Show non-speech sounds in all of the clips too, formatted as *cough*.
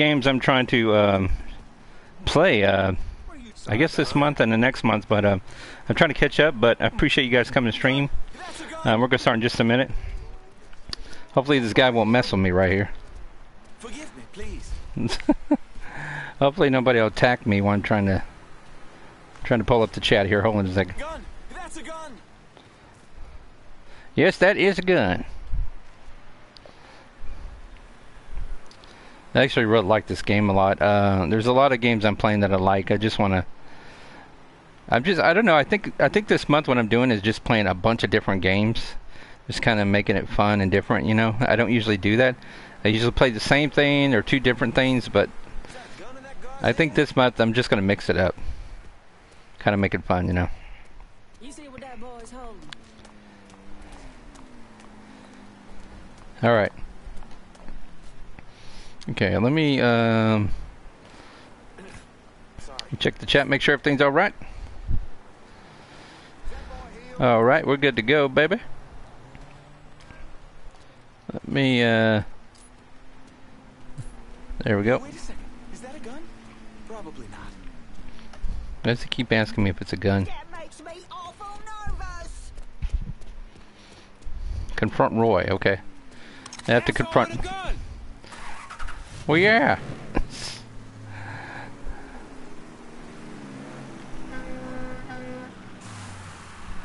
games I'm trying to um, play. Uh, I guess this month and the next month, but uh, I'm trying to catch up. But I appreciate you guys coming to stream. Uh, we're gonna start in just a minute. Hopefully this guy won't mess with me right here. Forgive me, please. *laughs* Hopefully nobody will attack me while I'm trying to trying to pull up the chat here. Hold on a second. Gun! That's a gun! Yes, that is a gun. I actually really like this game a lot. Uh, there's a lot of games I'm playing that I like. I just want to. I'm just. I don't know. I think. I think this month what I'm doing is just playing a bunch of different games, just kind of making it fun and different. You know, I don't usually do that. I usually play the same thing or two different things, but Gun in that gun? I think this month I'm just gonna mix it up, kind of make it fun. You know. You see what that boy's holding? All right. Okay, let me um, check the chat, make sure everything's all right. All right, we're good to go, baby. Let me. Uh, there we go. Wait a second. Is that a gun? Probably not. Let's keep asking me if it's a gun. That makes me awful nervous. Confront Roy. Okay. I have to Asshole confront. Well, yeah.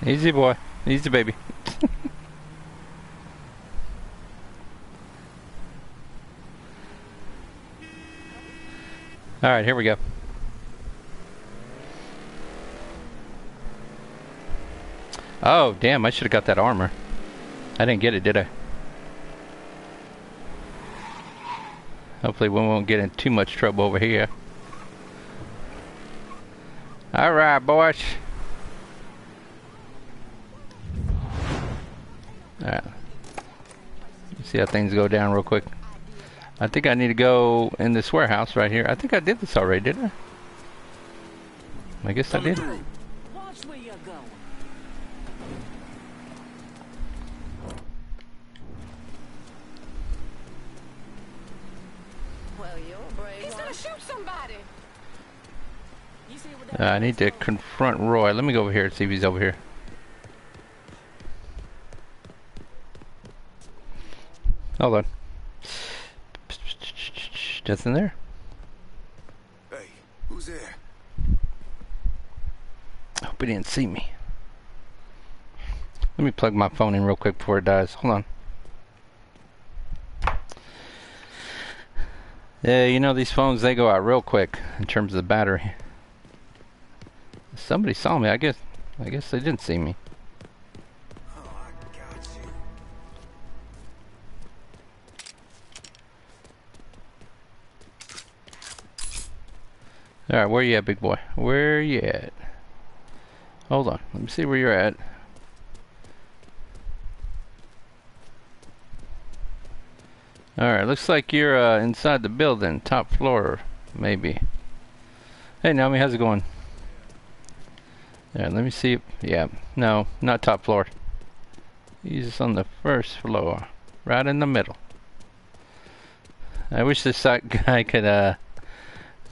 Easy boy. Easy baby. *laughs* All right, here we go. Oh, damn, I should have got that armor. I didn't get it, did I? Hopefully we won't get in too much trouble over here. Alright, boys. Alright. See how things go down real quick. I think I need to go in this warehouse right here. I think I did this already, didn't I? I guess I did. Watch where you're going. Well, you're a brave He's one. gonna shoot somebody. You see what that Uh, I need to confront Roy. Let me go over here and see if he's over here. Hold on. Nothing there. Hey, who's there? Hope he didn't see me. Let me plug my phone in real quick before it dies. Hold on. Yeah, you know these phones they go out real quick in terms of the battery. Somebody saw me. I guess. I guess they didn't see me. All right, where you at, big boy? Where you at? Hold on. Let me see where you're at. All right, looks like you're uh, inside the building, top floor, maybe. Hey, Naomi, how's it going? Yeah, let me see. Yeah, no, not top floor. He's on the first floor, right in the middle. I wish this *laughs* guy could uh,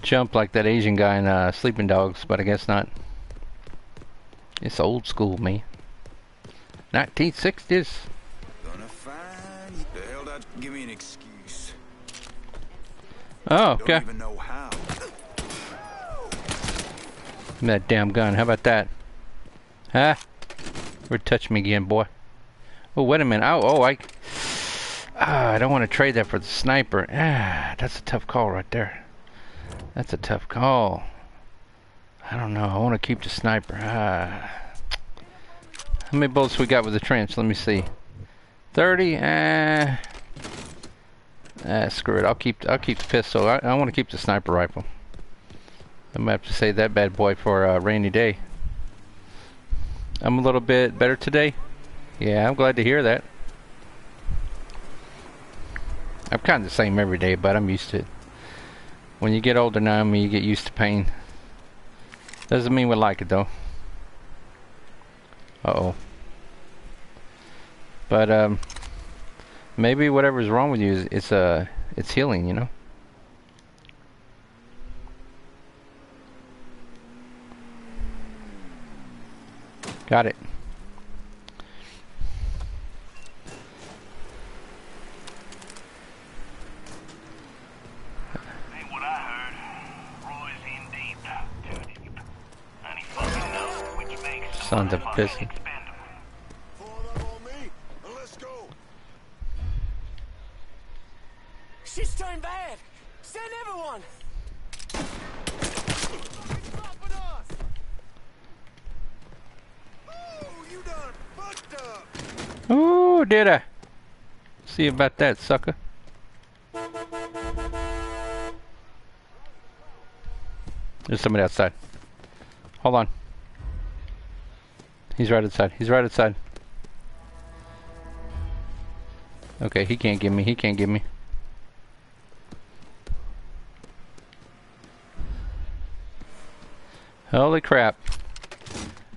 jump like that Asian guy in uh, Sleeping Dogs, but I guess not. It's old school, me. 1960s. Gonna find you. The hell that? Give me an excuse. Oh, Don't okay. even know how. Give me that damn gun. How about that? Huh? Or touch me again, boy. Oh, wait a minute. Oh, oh, I. Ah, I don't want to trade that for the sniper. Ah, that's a tough call right there. That's a tough call. I don't know. I want to keep the sniper. Ah. How many bullets we got with the trench? Let me see. 30. Ah. Ah, screw it. I'll keep. I'll keep the pistol. I, I want to keep the sniper rifle. I might have to save that bad boy for a rainy day. I'm a little bit better today. Yeah, I'm glad to hear that. I'm kind of the same every day, but I'm used to it. When you get older now, I mean, you get used to pain. Doesn't mean we like it though. Uh oh. But um, maybe whatever's wrong with you is it's uh it's healing, you know. Got it. Ain't what I heard. Roy's in deep. Too deep. And he fucking knows, which makes it. Sons of motherfucking bitches. expendable. Fall up on me, and let's go. Shit's turned bad. Send everyone. Stopping us. Oh, you done fucked Ooh, did I? See about that, sucker. There's somebody outside. Hold on. He's right outside. He's right outside. Okay, he can't get me. He can't get me. Holy crap.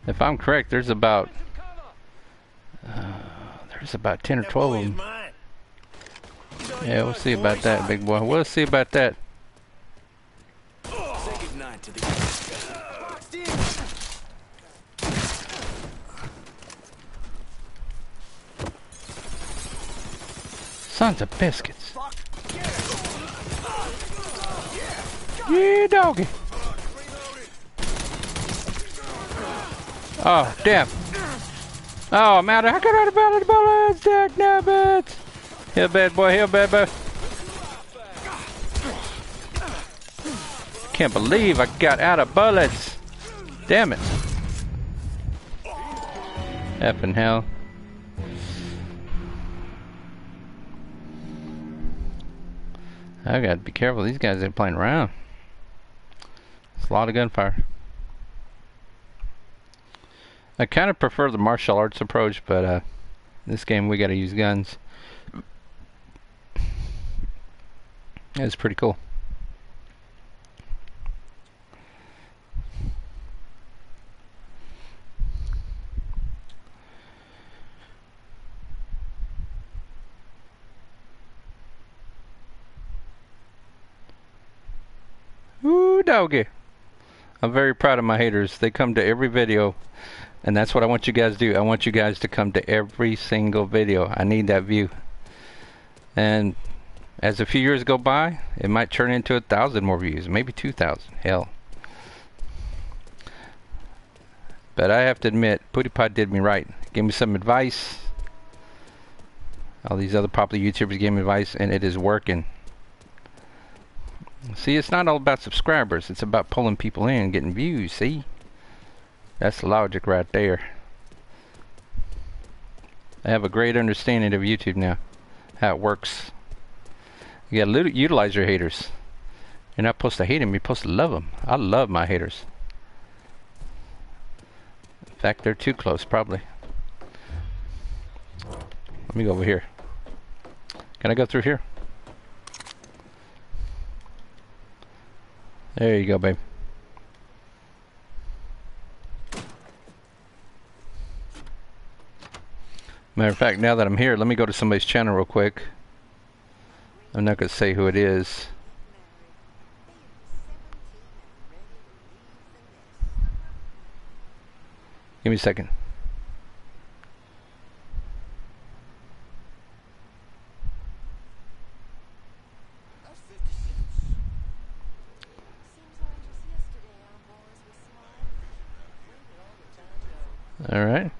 If I'm correct, there's about there's about 10 or 12 of them. Yeah, we'll see about that, big boy. We'll see about that. Say goodnight to the. Boxed in. Sons of biscuits. Yeah, doggy. Oh, damn. Oh, of, I got out of bounds, bullets, Jack Nabbits. Here, bad boy, here, bad boy. Can't believe I got out of bullets. Damn it. Effing hell. I gotta be careful. These guys ain't playing around. It's a lot of gunfire. I kind of prefer the martial arts approach, but uh, this game we gotta use guns. It's pretty cool. Ooh, doggy. I'm very proud of my haters. They come to every video, and that's what I want you guys to do. I want you guys to come to every single video. I need that view. And as a few years go by, it might turn into a thousand more views, maybe two thousand. Hell. But I have to admit, PewDiePie did me right. Gave me some advice. All these other popular YouTubers gave me advice, and it is working. See, it's not all about subscribers. It's about pulling people in getting views. See? That's the logic right there. I have a great understanding of YouTube now. How it works. You gotta utilize your haters. You're not supposed to hate them. You're supposed to love them. I love my haters. In fact, they're too close, probably. Let me go over here. Can I go through here? There you go, babe. Matter of fact, now that I'm here, let me go to somebody's channel real quick. I'm not going to say who it is. Give me a second. That's 50 cents. Seems like just yesterday our boys were smart. All right.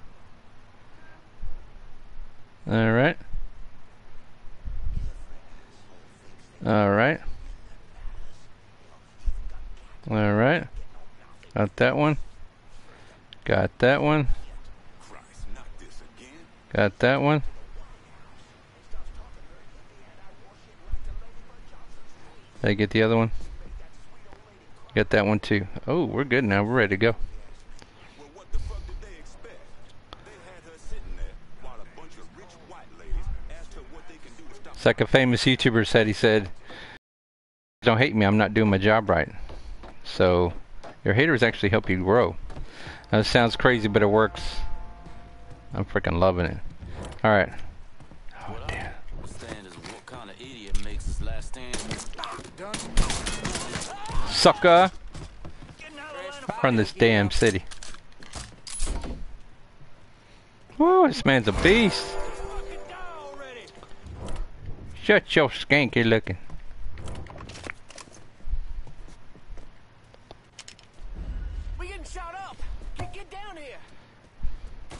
All right. All right. All right. Got that one. Got that one. Got that one. Did I get the other one? Got that one too. Oh, we're good now. We're ready to go. It's like a famous YouTuber said. He said, "Don't hate me. I'm not doing my job right." So, your haters actually help you grow. That sounds crazy, but it works. I'm freaking loving it. All right. Oh damn. Stand is what kind of idiot makes his last stand? Sucker! Run this damn city. Whoa, this man's a beast. Shut your skanky looking. We getting shot up. Get, get down here.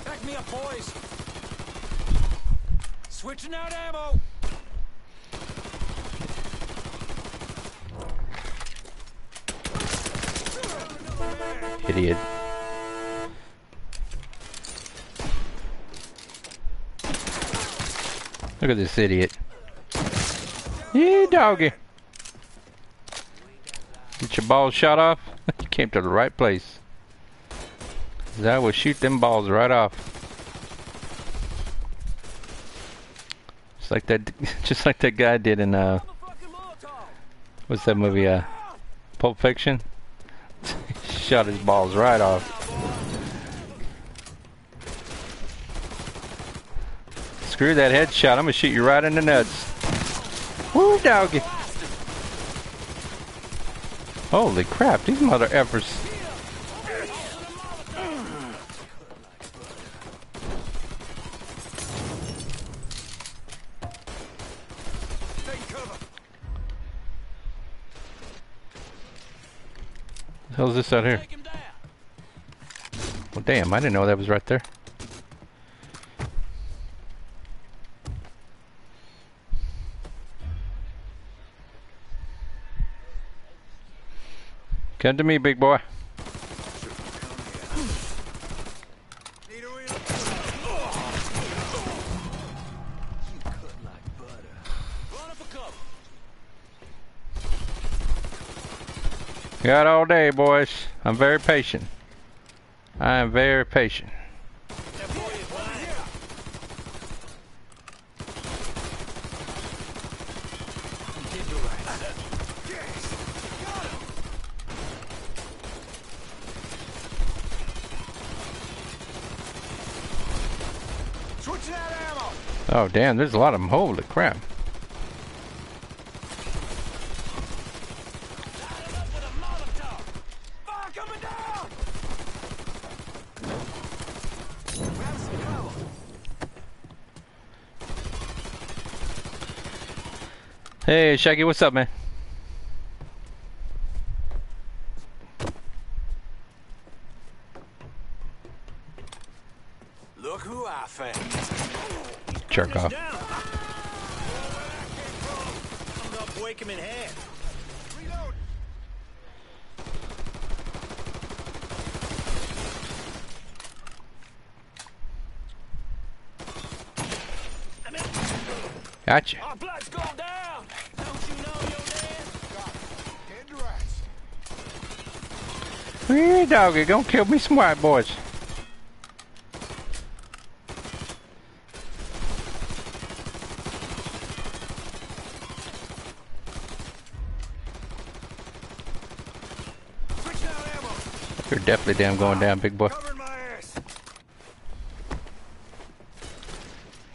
Back me up, boys. Switching out ammo. Idiot. Look at this idiot. Yeah, doggy. Get your balls shot off? *laughs* you came to the right place. 'Cause I will shoot them balls right off. Just like that, *laughs* just like that guy did in uh, what's that movie? Uh, Pulp Fiction. *laughs* Shot his balls right off. Screw that headshot. I'm gonna shoot you right in the nuts. Woo, doggy. Holy crap, these mother effers. Take cover. The hell's this out here? Well, damn, I didn't know that was right there. Come to me, big boy. Got all day, boys. I'm very patient. I am very patient. Oh, damn, there's a lot of them. Holy crap. Light him up with a Molotov. Fire coming down. Grab some cover. Hey, Shaggy, what's up, man? Look who I found. Jerk off. Down. I'm gonna him in. Gotcha. Our blood's going down. Don't you know your dad? Dead rats. Hey, doggy, don't kill me some white boys. Switching out ammo. You're definitely damn going down, big boy. Covering my ass.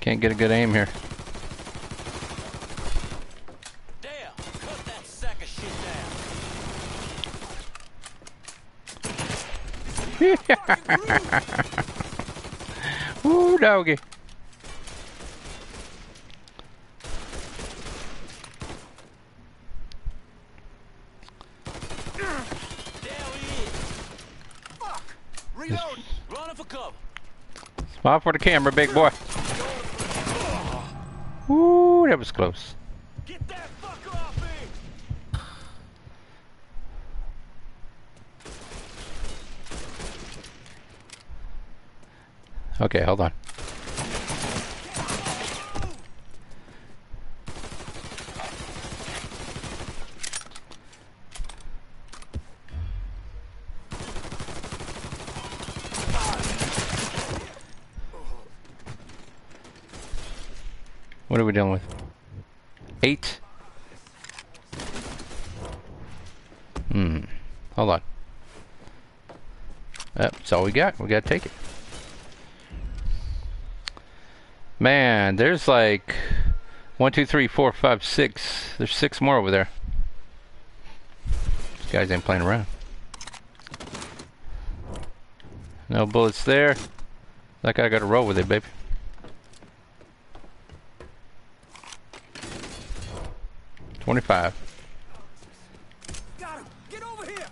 Can't get a good aim here. Dale, cut that sack of shit down. Ooh, doggy. Dale, he is. Fuck. Reload. Running *laughs* for cover. Smile for the camera, big boy. Ooh, that was close. Get that fucker off me. Okay, hold on. What are we dealing with? Eight? Hmm. Hold on. That's all we got. We gotta take it. Man, there's like one, two, three, four, five, six. There's six more over there. These guys ain't playing around. No bullets there. That guy gotta roll with it, baby. Twenty-five. Got him. Get over here.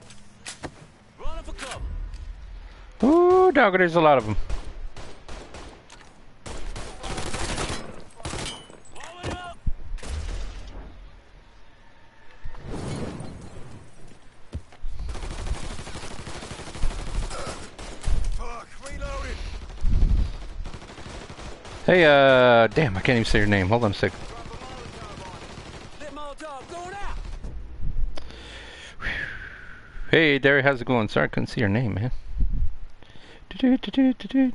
Running for cover. Ooh, dog, there's a lot of them. Blowing up. Fuck, reloading. Hey, uh, damn, I can't even say your name. Hold on a sec. Hey, Derry, how's it going? Sorry, I couldn't see your name, man. Do-do-do-do-do-do.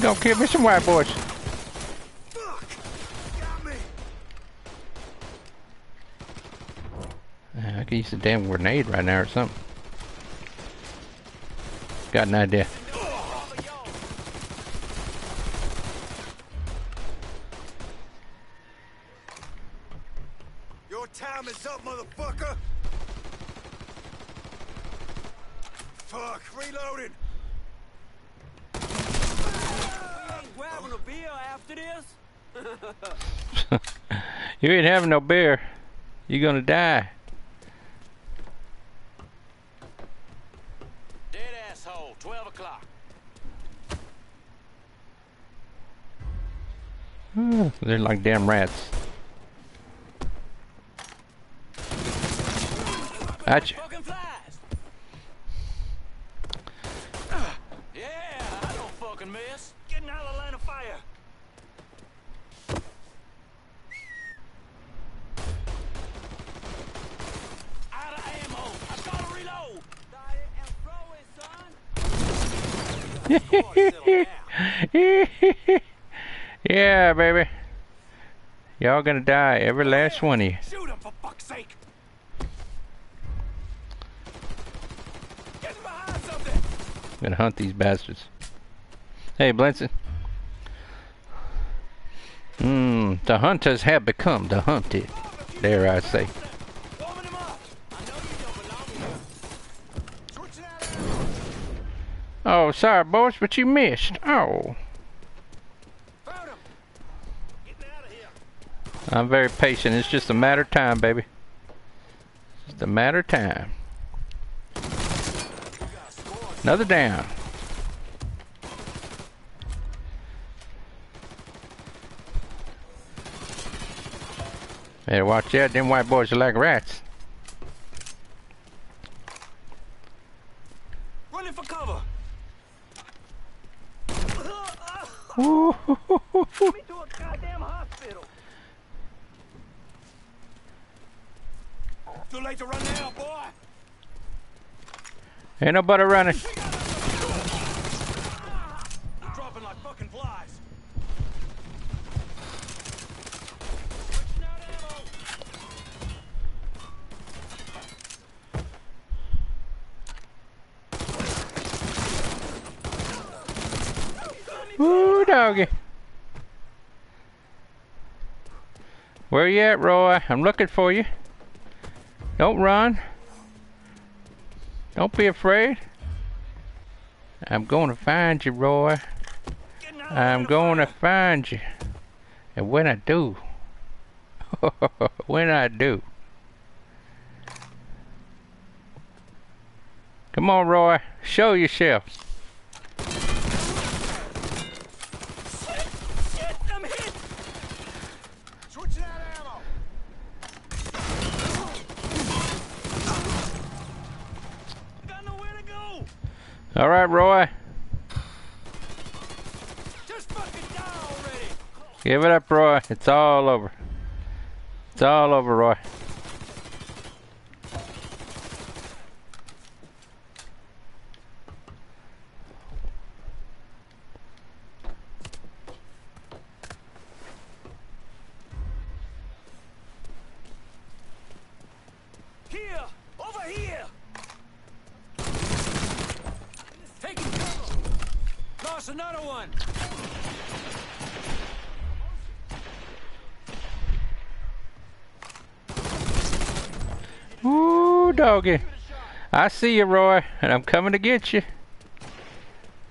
Go kill me some white boys. Uh, I could use a damn grenade right now or something. Got an idea. Your time is up, motherfucker! Fuck, reloading! Ain't grabbing a beer after this. You ain't having no beer. You're gonna die. Dead asshole. 12 o'clock. Uh, They're like damn rats. Gotcha. *laughs* Yeah, baby. Y'all gonna die, every last one of you. Shoot him for fuck's sake. Get behind something. I'm gonna hunt these bastards. Hey, Blinson. Mmm, the hunters have become the hunted. Dare I say. Warming him up. I know you don't belong here. Switching out Oh, sorry, boys, but you missed. Oh, Found him. Getting out of here. I'm very patient. It's just a matter of time, baby. Just a matter of time. Another down. Better watch out. Them white boys are like rats. Running for cover. Ooh, Me to a goddamn hospital. Too late to run now, boy. Ain't nobody running. Dropping like fucking flies. Ooh, doggy. Where you at, Roy? I'm looking for you. Don't run. Don't be afraid. I'm going to find you, Roy. I'm going to find you. And when I do, *laughs* when I do. Come on, Roy. Show yourself. Shit, I'm hit. Switching out ammo! Got nowhere to go. All right, Roy. Just fucking die already. Give it up, Roy. It's all over. It's all over, Roy. Here, over here. Taking cover. Lost another one. Ooh, doggy. I see you, Roy, and I'm coming to get you.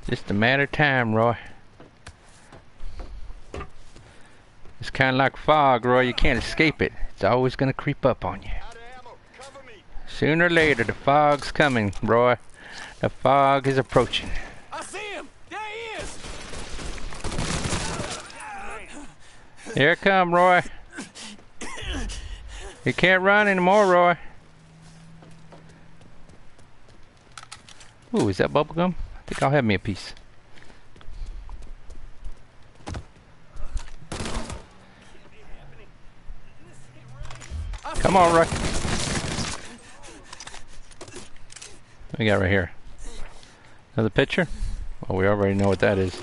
Just a matter of time, Roy. It's kind of like fog, Roy. You can't escape it. It's always going to creep up on you. Sooner or later, the fog's coming, Roy. The fog is approaching. I see him. There he is. Here come, Roy. You can't run anymore, Roy. Ooh, is that bubblegum? I think I'll have me a piece. Come on, Roy. What we got right here? Another picture? Well, we already know what that is.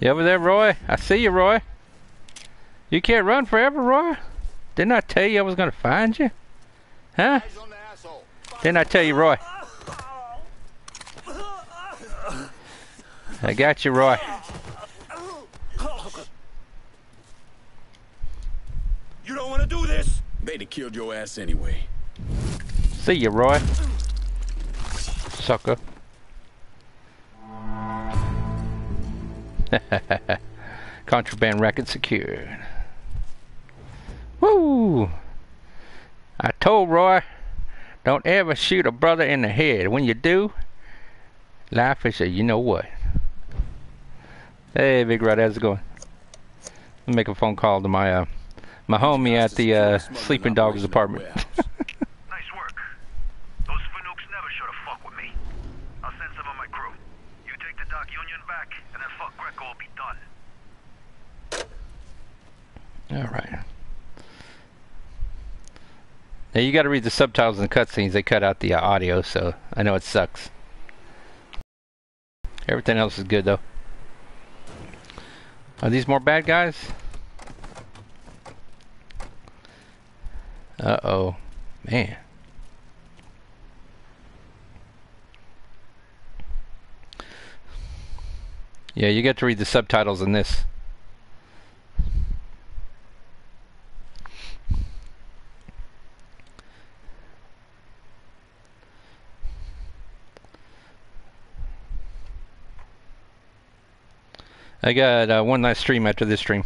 You over there, Roy? I see you, Roy. You can't run forever, Roy. Didn't I tell you I was gonna find you? Huh? Eyes on the asshole. Didn't I tell you, Roy? I got you, Roy. You don't want to do this. They'd have killed your ass anyway. See you, Roy. Sucker. *laughs* Contraband record secured. Woo! I told Roy, don't ever shoot a brother in the head. When you do, life is a you know what. Hey, Big Red, how's it going? Let me make a phone call to my uh, my homie at the uh, Sleeping Dogs apartment. Nice work. Those Fanooks never should have fucked with me. I'll send some of my crew. You take the Dock Union back, and then fuck Greco will be done. All right. Now you got to read the subtitles and the cutscenes. They cut out the uh, audio, so I know it sucks. Everything else is good though. Are these more bad guys? Uh oh, man. Yeah, you get to read the subtitles in this. I got uh, one last stream after this stream.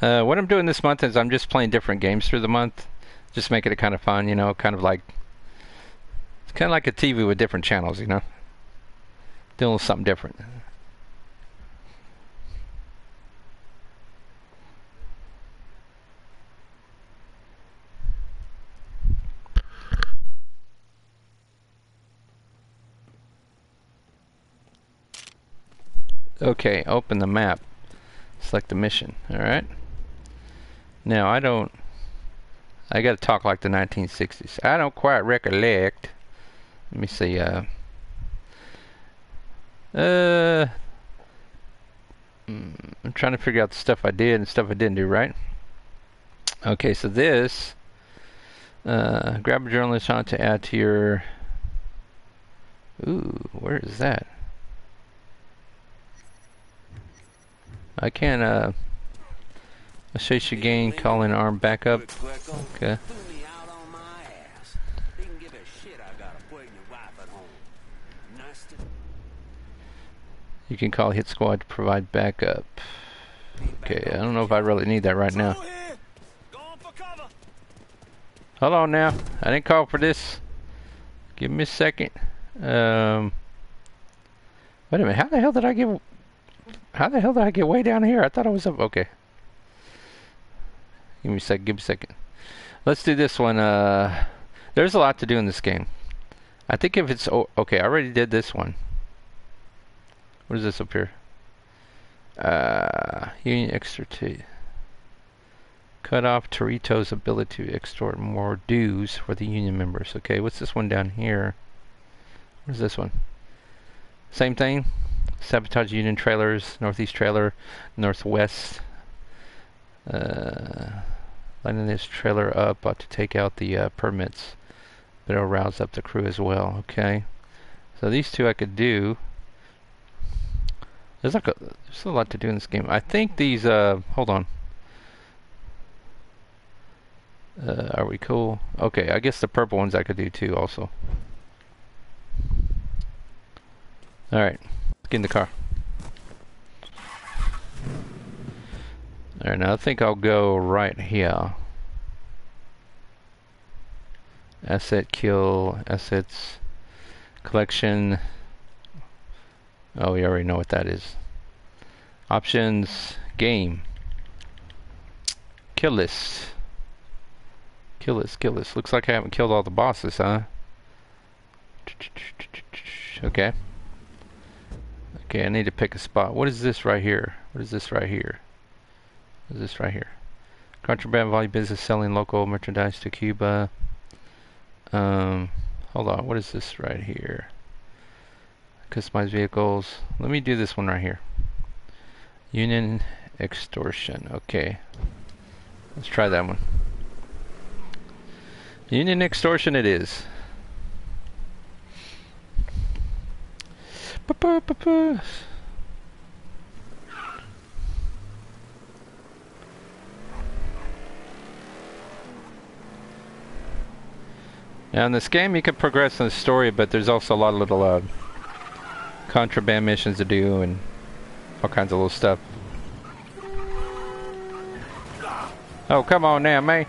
Uh, what I'm doing this month is I'm just playing different games through the month, just making it kind of fun, you know, kind of like it's kind of like a TV with different channels, you know, doing something different. Okay, open the map. Select the mission. Alright. Now, I don't... I gotta talk like the 1960s. I don't quite recollect. Let me see, uh... Uh... mm, I'm trying to figure out the stuff I did and stuff I didn't do, right? Okay, so this... Uh, grab a journalist hunt to add to your... Ooh, where is that? I can't, uh... Associate gain, call in arm backup. Okay. Give. You can call hit squad to provide backup. Okay, I don't know if I really need that right now. Hold on now. I didn't call for this. Give me a second. Um... Wait a minute, how the hell did I get... How the hell did I get way down here? I thought I was up... Okay. Give me a sec. Give me a second. Let's do this one. Uh, there's a lot to do in this game. I think if it's oh, okay, I already did this one. What is this up here? Uh, Union extortate. Cut off Torito's ability to extort more dues for the Union members. Okay, what's this one down here? What's this one? Same thing. Sabotage Union trailers, Northeast trailer, Northwest uh, lining this trailer up ought to take out the uh, permits, but it'll rouse up the crew as well. Okay, so these two I could do. There's like a there's a lot to do in this game. I think these uh hold on. Uh, are we cool? Okay, I guess the purple ones I could do too also. Alright, get in the car. Alright, now I think I'll go right here. Asset kill, assets, collection. Oh, we already know what that is. Options, game. Kill list. Kill list, kill list. Looks like I haven't killed all the bosses, huh? Okay. Okay, I need to pick a spot. What is this right here? What is this right here? What is this right here? Contraband volume business selling local merchandise to Cuba. Um, hold on. What is this right here? Customized vehicles. Let me do this one right here. Union extortion. Okay. Let's try that one. Union extortion it is. Now in this game you can progress in the story, but there's also a lot of little uh, contraband missions to do and all kinds of little stuff. Oh, come on now, man.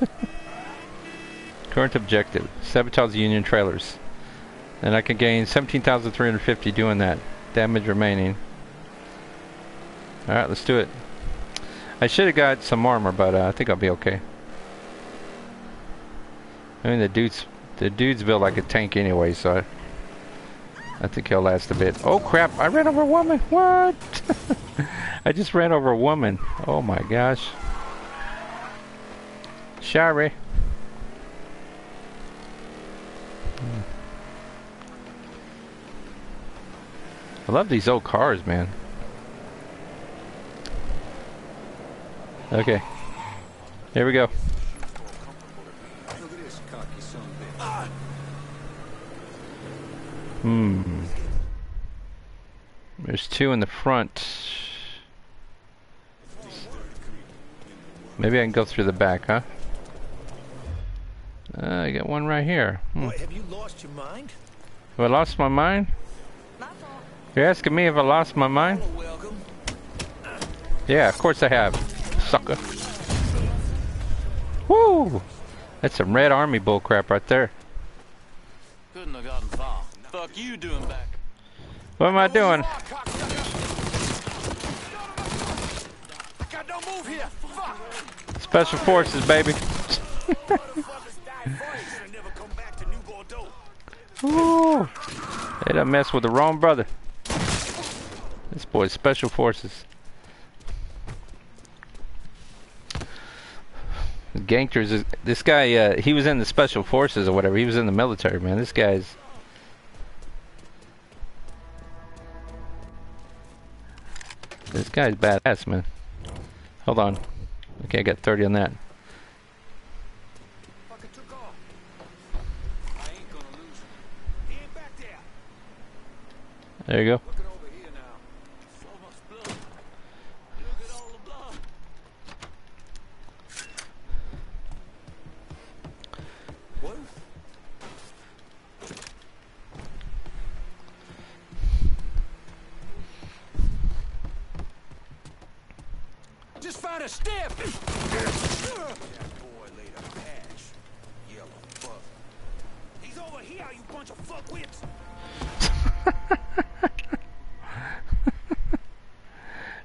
*laughs* Current objective. Sabotage Union trailers. And I can gain 17,350 doing that. Damage remaining. Alright, let's do it. I should have got some armor, but uh, I think I'll be okay. I mean, the dude's the dude's built like a tank anyway, so I, I think he'll last a bit. Oh crap! I ran over a woman. What? *laughs* I just ran over a woman. Oh my gosh. Sorry. I love these old cars, man. Okay. Here we go. Look at this cocky son of a bitch. Hmm. There's two in the front. Maybe I can go through the back, huh? Uh, I got one right here. Hmm. What, have you lost your mind? Have I lost my mind? You're asking me if I lost my mind? Yeah, of course I have. Sucker. Woo! That's some Red Army bullcrap right there. Couldn't have gotten far. Fuck you doing back. What am I doing? God, don't move here. Fuck. Special forces, baby. Motherfuckers died first. Should've never come back to New Bordeaux. Ooh. They done mess with the wrong brother. This boy's special forces. Gangsters this guy uh, he was in the special forces or whatever. He was in the military, man. This guy's This guy's badass, man. Hold on. Okay, I got 30 on that. Fucking took off. I ain't gonna lose him. He ain't back there. There you go. Looking over here now. So much blood. Look at all the blood. What? Just found a stiff. That boy laid a patch. Yellow fuck. He's over here, you bunch of fuckwits.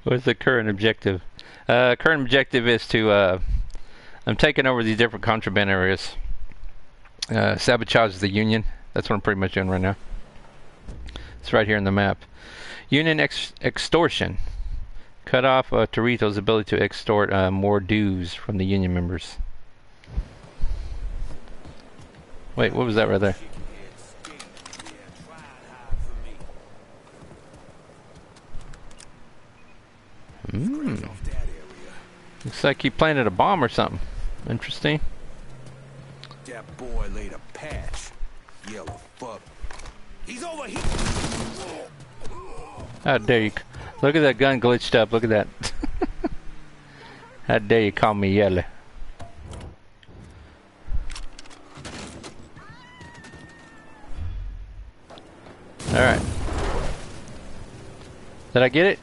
What's the current objective? Uh, current objective is to, uh, I'm taking over these different contraband areas. Uh, sabotage the Union. That's what I'm pretty much doing right now. It's right here in the map. Union ex- extortion. Cut off uh, Torito's ability to extort uh, more dues from the Union members. Wait, what was that right there? Chickenhead skate. Yeah, try and hide from me. Mm. Off that area. Looks like he planted a bomb or something. Interesting. That boy laid a patch. Yellow fuck. He's over here. How dare you? Look at that gun glitched up. Look at that. *laughs* How dare you call me yellow? Alright. Did I get it?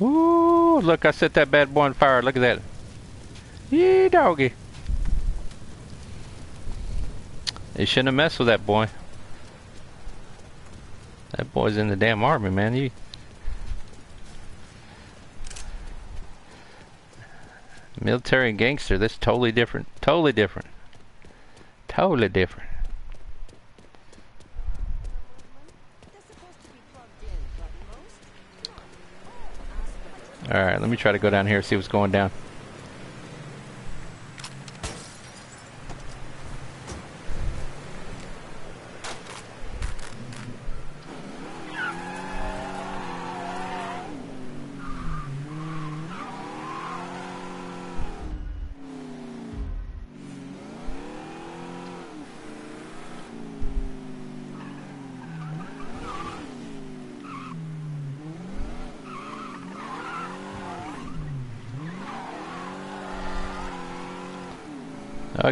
Ooh, look, I set that bad boy on fire. Look at that. Yee, doggy. They shouldn't have messed with that boy. That boy's in the damn army, man. You. Military and gangster, that's totally different. Totally different. Totally different. Alright, let me try to go down here see what's going down.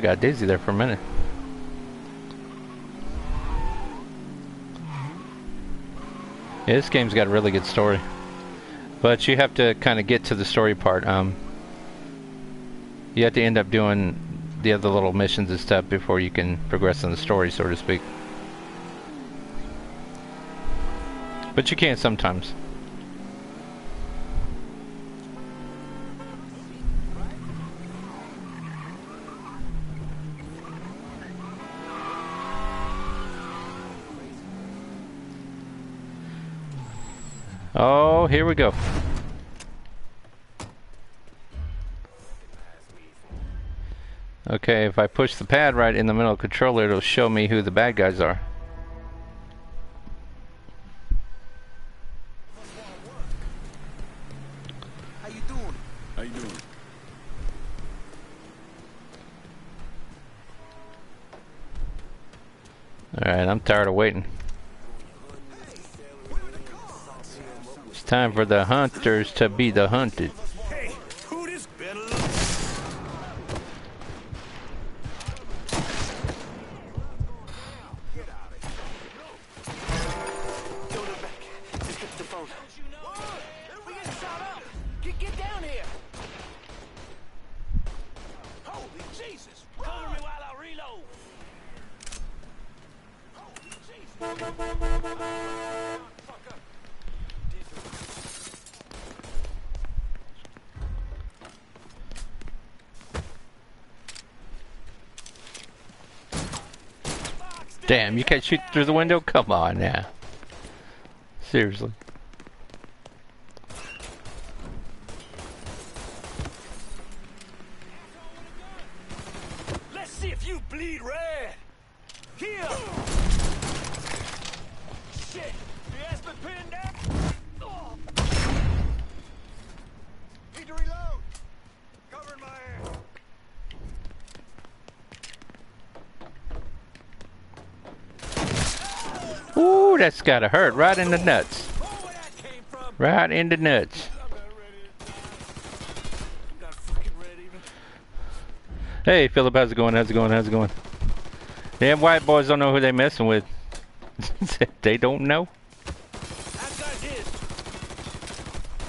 Got dizzy there for a minute. Yeah, this game's got a really good story. But you have to kind of get to the story part. Um, you have to end up doing the other little missions and stuff before you can progress in the story, so to speak. But you can sometimes. Oh, here we go. Okay, if I push the pad right in the middle of the controller, it'll show me who the bad guys are. Time for the hunters to be the hunted. Shoot through the window? Come on now. Seriously. Let's see if you bleed red. Here. Shit. You asked me pinned down. Oh. Need to reload. Covering my ass. Ooh, that's gotta hurt right in the nuts. Oh, where that came from. Right in the nuts. I'm not ready to die. I'm not fucking ready even. Hey, Philip, how's it going? How's it going? How's it going? Damn white boys don't know who they messing with. *laughs* they don't know. That guy's his.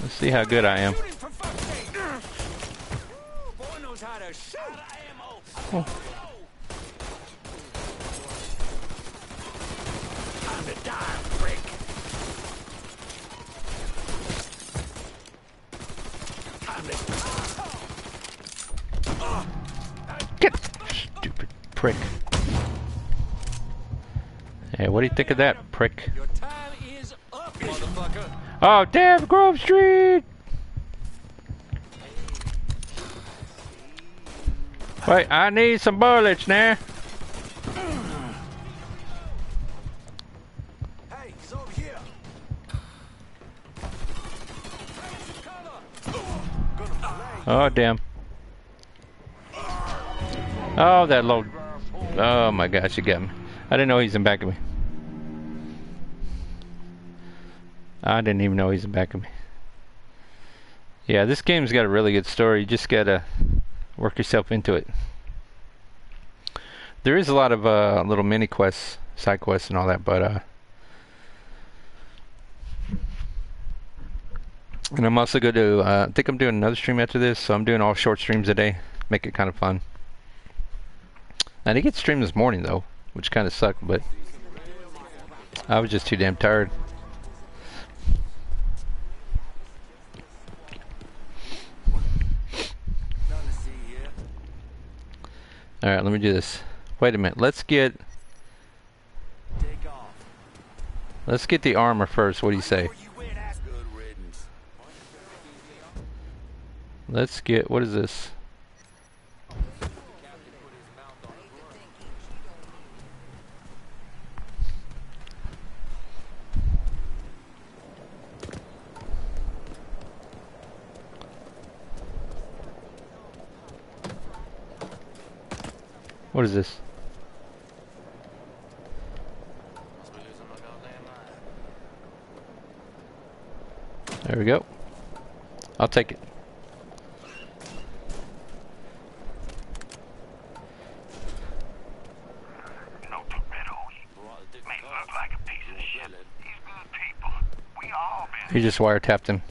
Let's see how good I am. *clears throat* Shoot oh him for fuck's sake. Ooh, Boy knows how to shoot. Out of ammo. Time to die, prick. Time to Get stupid prick. Hey, what do you think of that, prick? Your time is up. Oh, damn, Grove Street! Wait, I need some bullets now. Hey, he's over here. Bring us some cover. Gonna play. Oh, damn. Oh, that low. Oh my gosh, you got me. I didn't know he's in back of me. I didn't even know he's in back of me. Yeah, this game's got a really good story. You just gotta work yourself into it. There is a lot of uh, little mini quests, side quests, and all that, but uh, and I'm also going to. Uh, I think I'm doing another stream after this, so I'm doing all short streams a day. Make it kind of fun. I didn't get stream this morning though, which kind of sucked, but I was just too damn tired. Nothing to see here. All right, let me do this. Wait a minute. Let's get let's get the armor first. What do you say? Let's get what is this? What is this? There we go. I'll take it. He may look like a piece of shit. He's good people. We all been. You just wiretapped him.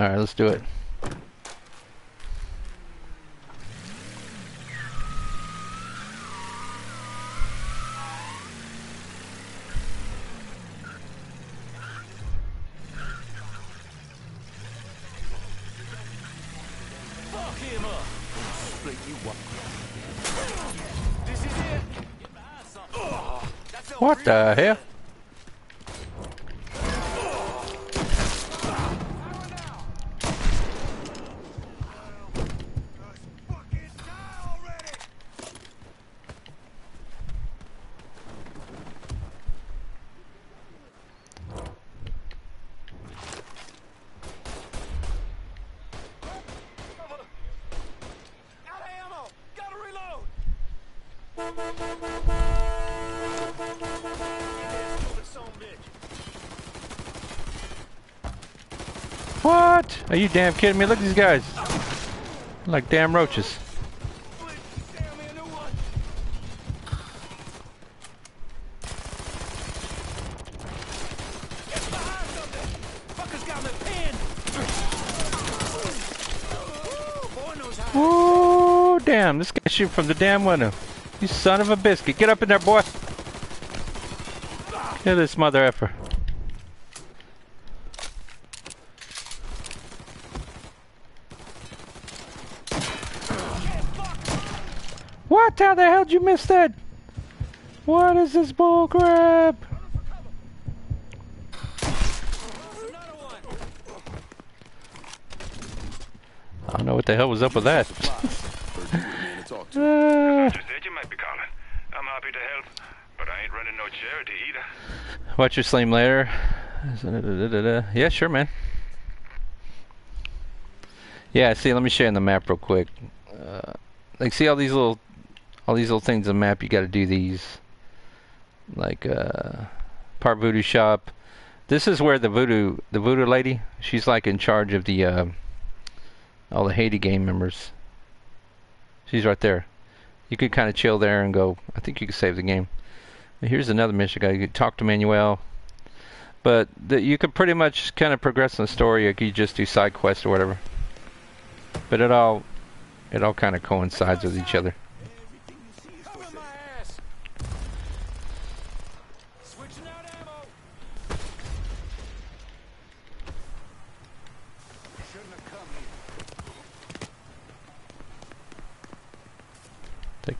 Alright, let's do it. Fuck him up. Damn kidding me? Look at these guys. Like damn roaches. Oh damn! This guy shooting from the damn window. You son of a biscuit! Get up in there, boy. Kill this mother effer. What? How the hell did you miss that? What is this bull crap? I don't know what the hell was up with that. *laughs* Uh, Just said you might be calling. I'm happy to help, but I ain't running no charity either. watch your stream later. Yeah, sure, man. Yeah, see, let me show you on the map real quick. Uh, like, see all these little, all these little things on the map. You got to do these. Like, uh, part voodoo shop. This is where the voodoo, the voodoo lady, she's like in charge of the, uh, all the Haiti game members. She's right there. You could kind of chill there and go. I think you could save the game. Here's another mission. You could talk to Manuel. But the, you could pretty much kind of progress in the story. You could just do side quests or whatever. But it all, it all kind of coincides with each other. Cover my ass. Switching out ammo. Shouldn't have come here. Take that. Oh, where'd that come from? Hidden behind something.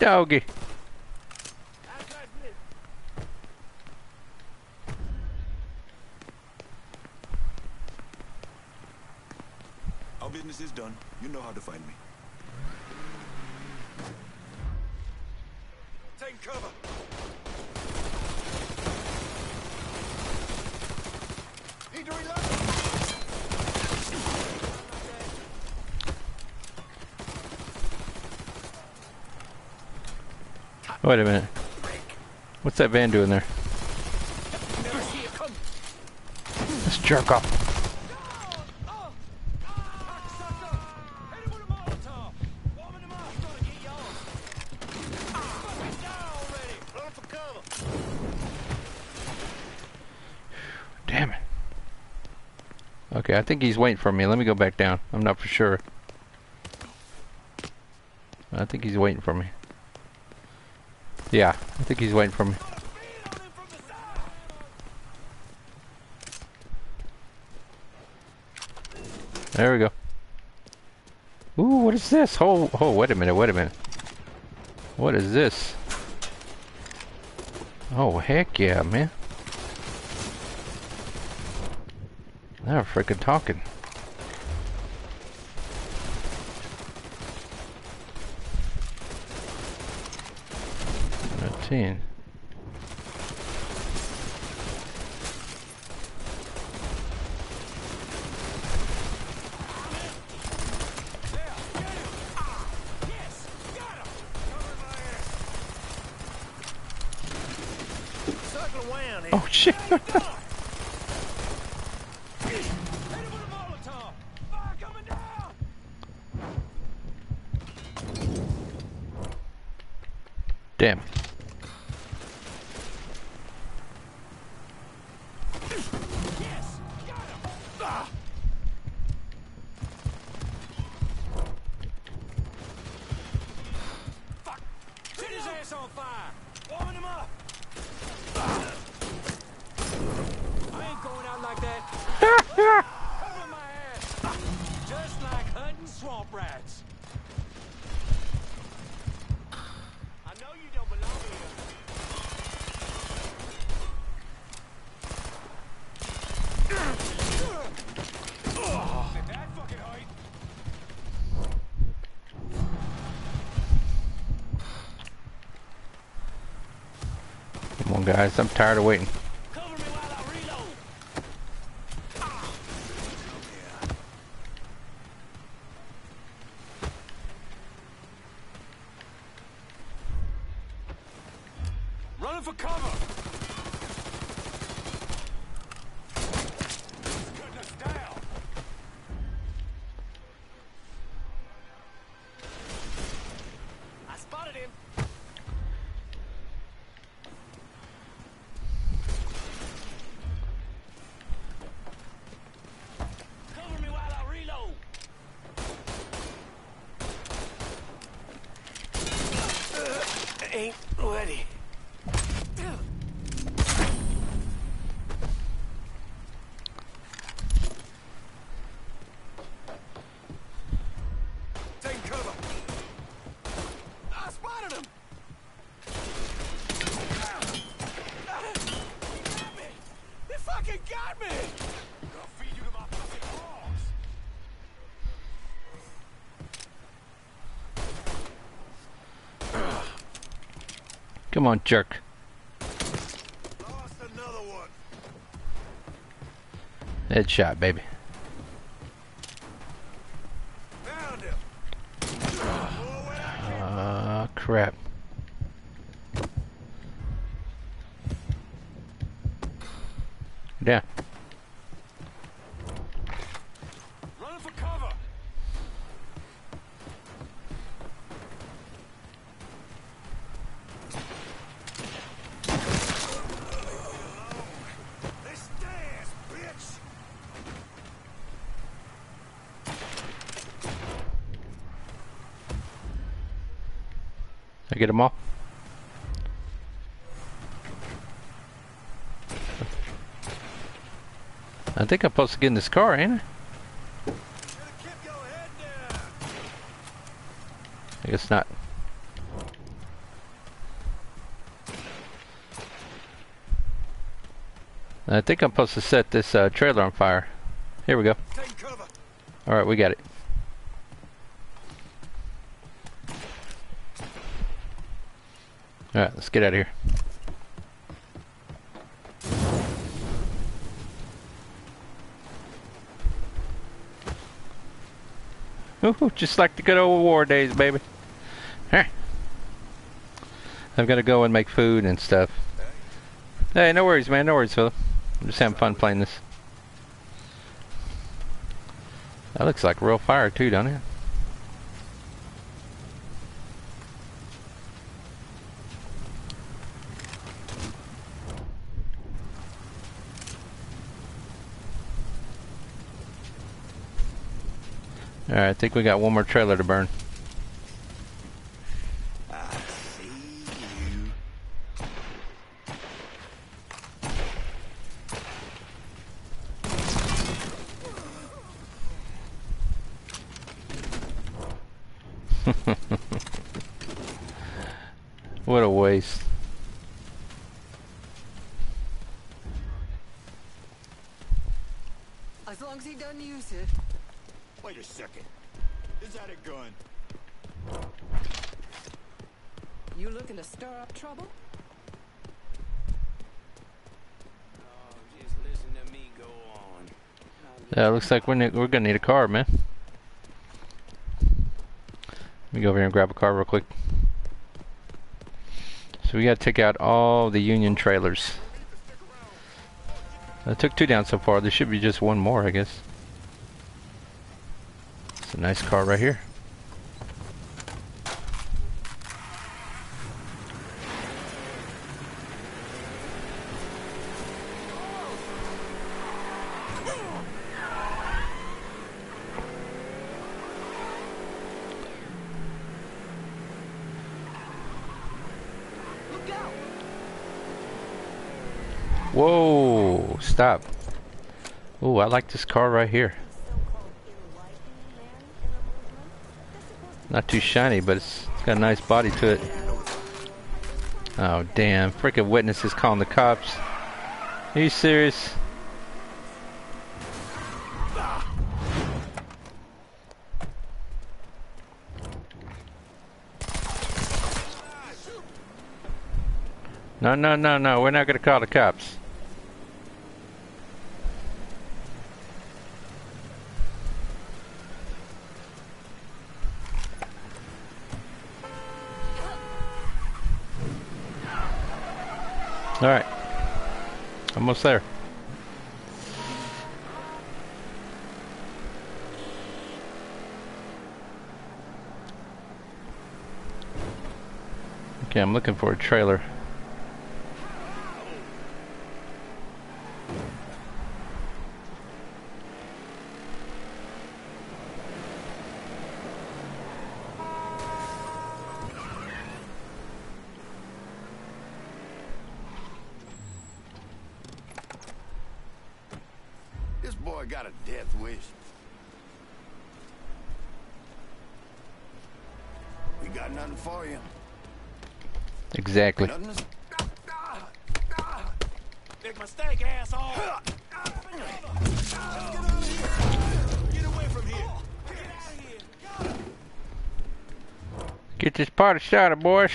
Então, Dog. Wait a minute. What's that van doing there? Never see it come. Let's jerk off. Cocksucker! Hit him with a Molotov! Warming him up! Gonna get yours! Fucking down already! Run for cover! Damn it. Okay, I think he's waiting for me. Let me go back down. I'm not for sure. I think he's waiting for me. Yeah, I think he's waiting for me. There we go. Ooh, what is this? Oh, oh, wait a minute, wait a minute. What is this? Oh, heck yeah, man. They're freaking talking. Fifteen. Yes! Got him! Cover my ass! Circle around here. Oh shit! *laughs* Hit him with a Molotov! Fire coming down! Damn. Yes! Got him! Ah! Fuck! Set his ass on fire! Warming him up! Ah! I ain't going out like that. Cover my ass! Just like hunting swamp rats. I know you don't belong here. At that fucking height. Come on, guys. I'm tired of waiting. Cover me while I reload. Running for cover. He's cutting us down. I spotted him. Cover me while I reload. ain't ready. Take cover. I spotted him. He got me. He fucking got me. I'll feed you to my fucking hogs. Come on, jerk. Lost another one. Headshot, baby. Found him. Oh, well, Ah, crap. Yeah. Running for cover. They stairs, bitch. I get them all. I think I'm supposed to get in this car, ain't I? Should've kept your head down. I guess not. I think I'm supposed to set this uh, trailer on fire. Here we go. Alright, we got it. Alright, let's get out of here. Ooh, just like the good old war days, baby. Huh. I've got to go and make food and stuff. Hey, no worries, man. No worries, Philip. I'm just having fun playing this. That looks like real fire too, don't it? Alright, I think we got one more trailer to burn. I see you. What a waste. As long as he doesn't use it. Wait a second. Is that a gun? You looking to stir up trouble? Oh, just listen to me go on. Yeah, it looks like we're, we're gonna need a car, man. Let me go over here and grab a car real quick. So we gotta take out all the Union trailers. I took two down so far. There should be just one more, I guess. It's a nice car right here. Look out! Whoa! Stop. Oh, I like this car right here. Not too shiny, but it's, it's got a nice body to it. Oh, damn. Freaking witnesses calling the cops. Are you serious? No, no, no, no. We're not going to call the cops. All right. Almost there. Okay, I'm looking for a trailer. Exactly. Big mistake, asshole! Get this party started, boys.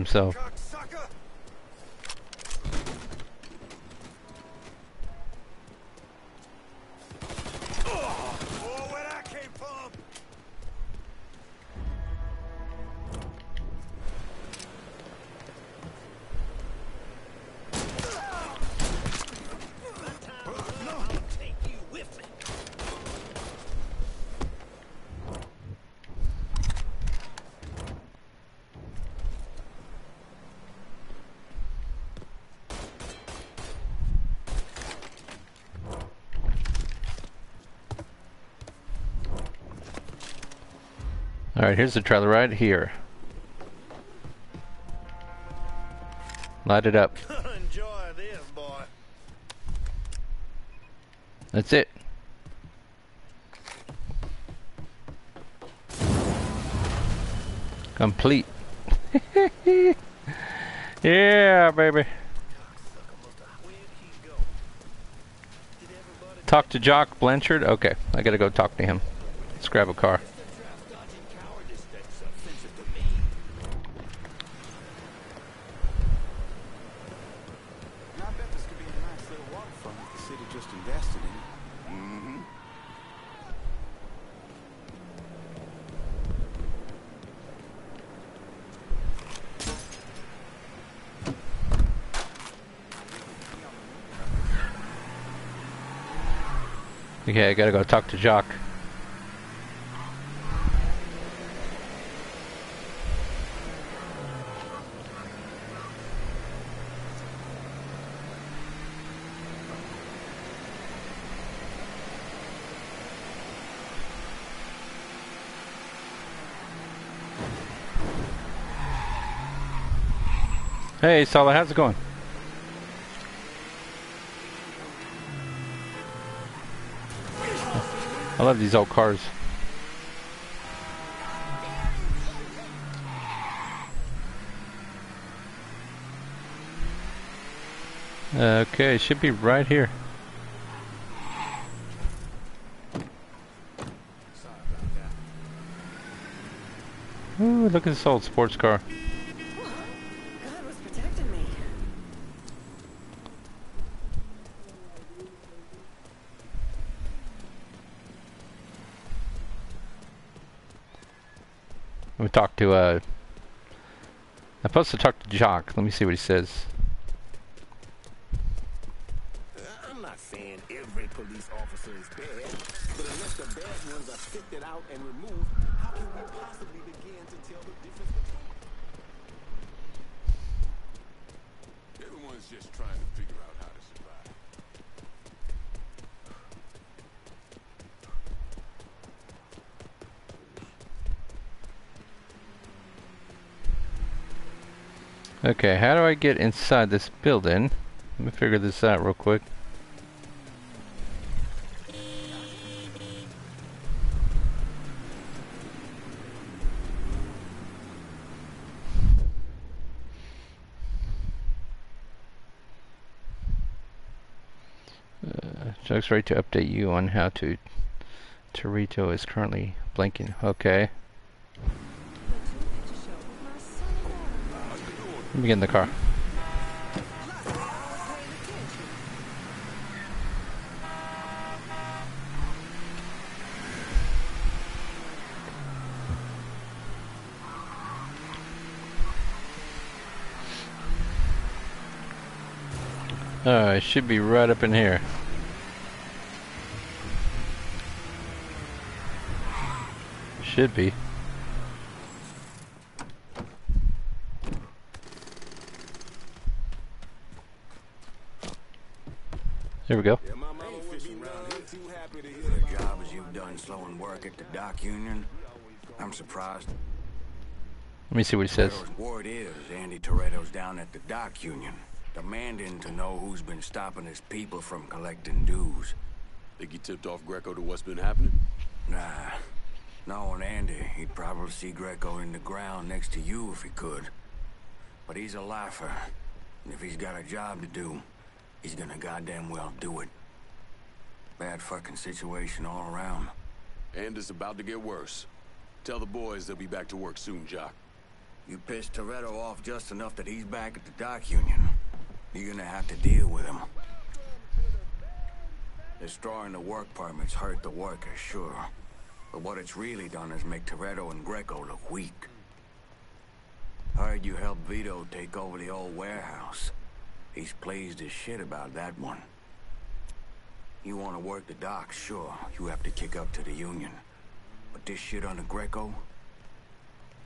Himself. All right, here's the trailer right here. Light it up. *laughs* Enjoy this, boy. That's it. Complete. *laughs* yeah, baby. Talk to Jock Blanchard? Okay, I gotta go talk to him. Let's grab a car. Now, I bet this could be a nice little waterfront if the city just invested in it. Mm-hmm. Okay, I gotta go talk to Jock. Hey, Sala, how's it going? I love these old cars. Okay, should be right here. Ooh, look at this old sports car. God was protecting me. Talk to, uh... I'm supposed to talk to Jock. Let me see what he says. I'm not saying every police officer is bad, but unless the bad ones are sifted out and removed, how can we possibly begin to tell the difference between Everyone's just trying to figure out how to survive. Okay, how do I get inside this building? Let me figure this out real quick. Uh, Joke's ready to update you on how to Toretto is currently blinking. Okay. Let me get in the car. Uh, it should be right up in here. Should be. There we go. Yeah, my mama would be none too happy to hear the job as you've done slowing work at the dock union. I'm surprised. Let me see what he says. Word is Andy Toretto's down at the dock union, demanding to know who's been stopping his people from collecting dues. Think you tipped off Greco to what's been happening? Nah, knowing Andy, he'd probably see Greco in the ground next to you if he could. But he's a lifer, and if he's got a job to do, he's gonna goddamn well do it. Bad fucking situation all around. And it's about to get worse. Tell the boys they'll be back to work soon, Jock. You pissed Toretto off just enough that he's back at the dock union. You're gonna have to deal with him. Destroying the work permits hurt the workers, sure. But what it's really done is make Toretto and Greco look weak. Heard you helped Vito take over the old warehouse. He's pleased as shit about that one. You want to work the docks, sure. You have to kick up to the union. But this shit under Greco?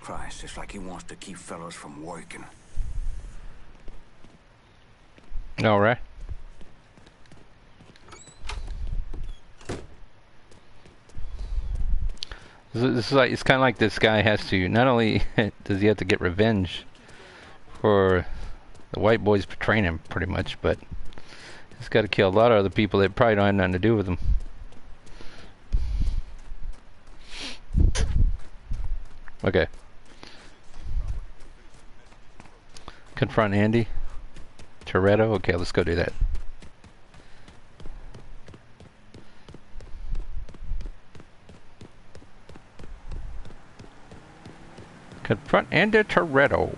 Christ, it's like he wants to keep fellas from working. All right. This is like it's kind of like this guy has to. Not only *laughs* does he have to get revenge for the white boys betraying him, pretty much, but he's got to kill a lot of other people that probably don't have nothing to do with him. Okay. Confront Andy. Toretto. Okay, let's go do that. Confront Andy Toretto. A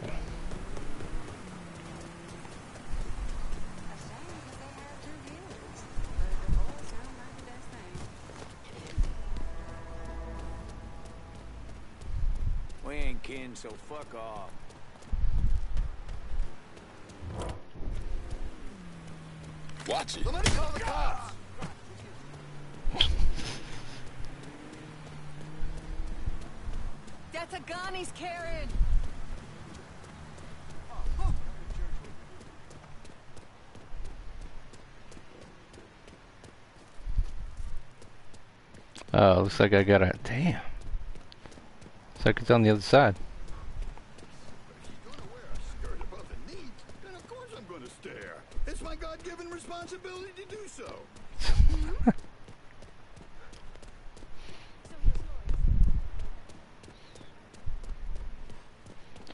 shame 'cause they have two viewers. But the divorce sound like the best thing. We ain't kin, so fuck off. Watch it. Somebody call the cops. That's a gun he's carrying. Oh, looks like I got a damn. Looks like it's on the other side. *laughs*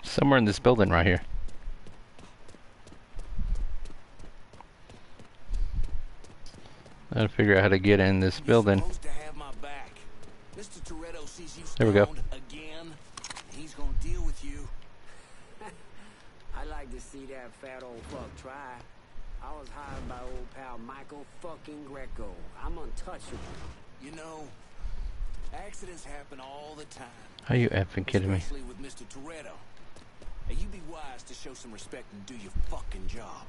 Somewhere in this building right here. I gotta figure out how to get in this building. You're supposed to have my back. Mr. Toretto sees you There we go. again. He's gonna deal with you. *laughs* I like to see that fat old fuck try. I was hired by old pal Michael fucking Greco. I'm untouchable. You know, accidents happen all the time. Are you effing kidding me? Especially with Mr. Toretto. You be wise to show some respect and do your fucking job.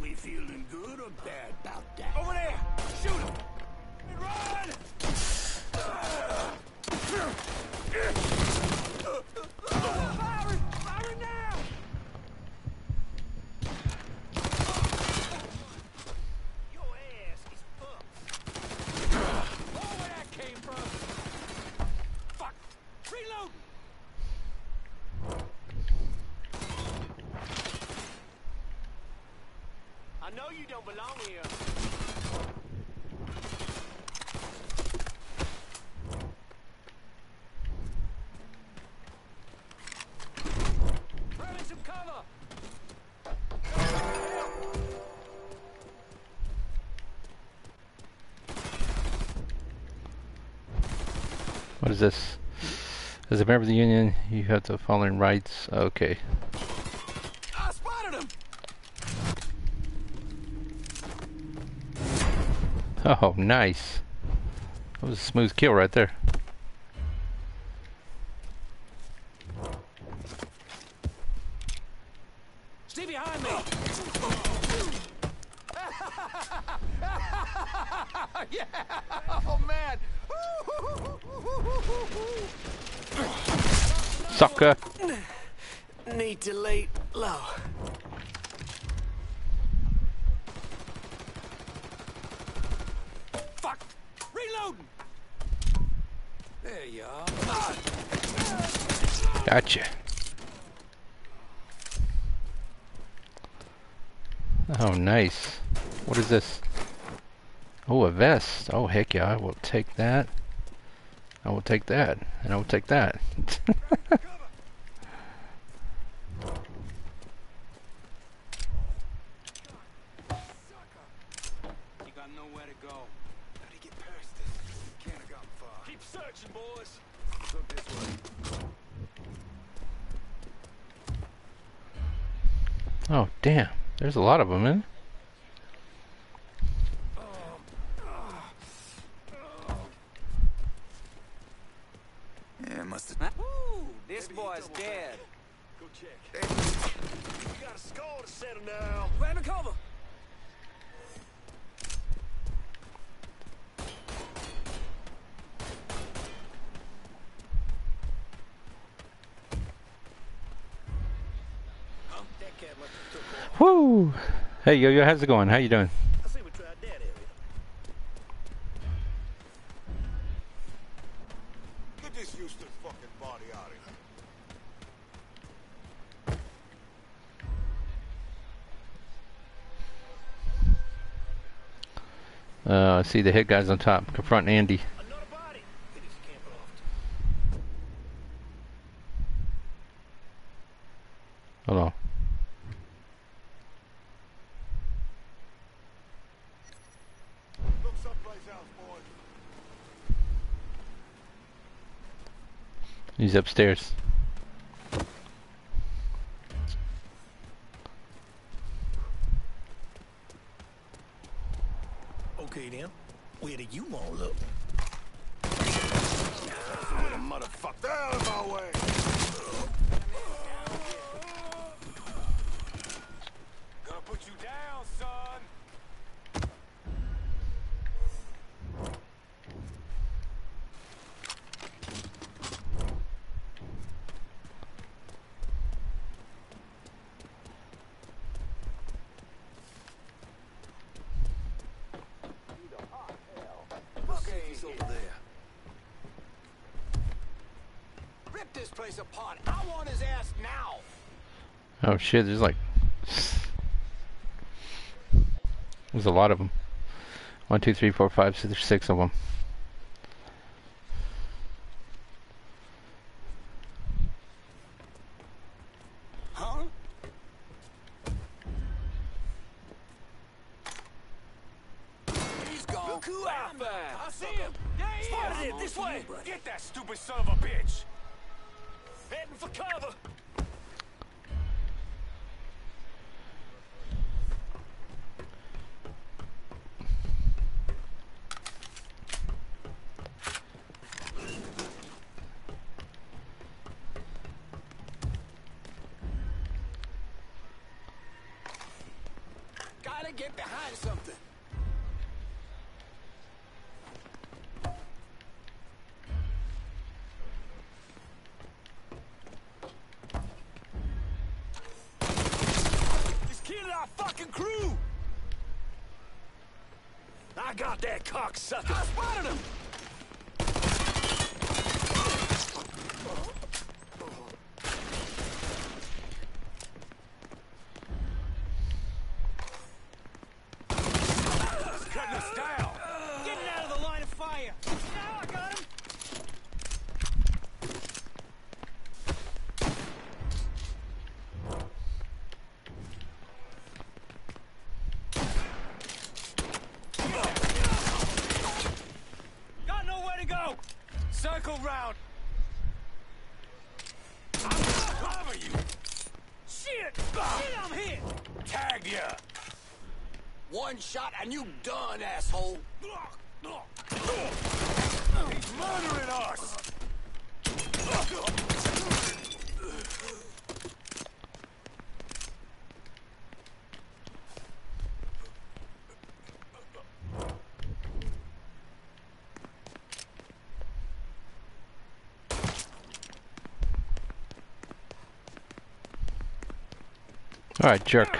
We feeling good or bad What is this? As a member of the union, you have the following rights. Okay. I spotted him! Oh, nice. That was a smooth kill right there. Stay behind me! yeah! Oh, man! Sucker! Need to lay low. Fuck! Reloading! There you are. Gotcha. Oh, nice. What is this? Oh, a I will take that. I will take that. And I will take that. *laughs* Oh, damn. There's a lot of them, man. Hey, yo, yo, how's it going? How you doing? Uh, I see the head guys on top. Confront Andy. Upstairs. Okay then. Where do you want to look? With a motherfucker. The hell in my way. Gonna put you down, son. Okay, he's over there. Apart. I want his ass now. Oh shit, there's like. There's a lot of them. One, two, three, four, five, six, six of them. All right, jerk.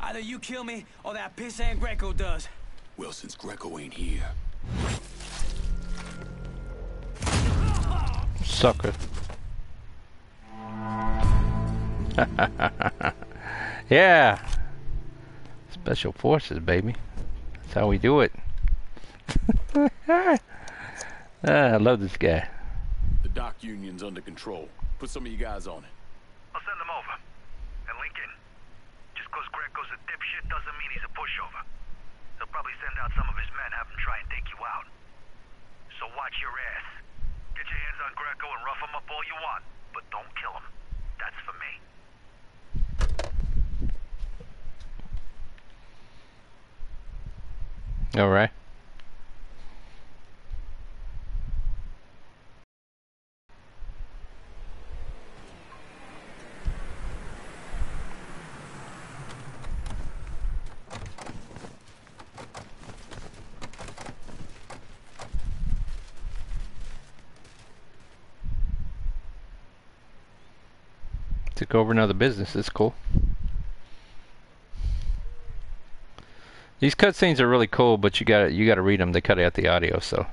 Either you kill me or that pissant Greco does. Well, since Greco ain't here, Sucker. *laughs* yeah. Special forces, baby. That's how we do it. *laughs* ah, I love this guy. the dock union's under control. Put some of you guys on it. I'll send them over. And Lincoln, just cause Greco's a dipshit doesn't mean he's a pushover. They'll probably send out some of his men, have them try and take you out. So watch your ass. Get your hands on Greco and rough him up all you want, but don't kill him. That's for me. All right. Took over another business. It's cool. These cutscenes are really cool, but you got you got to read them. They cut out the audio, so.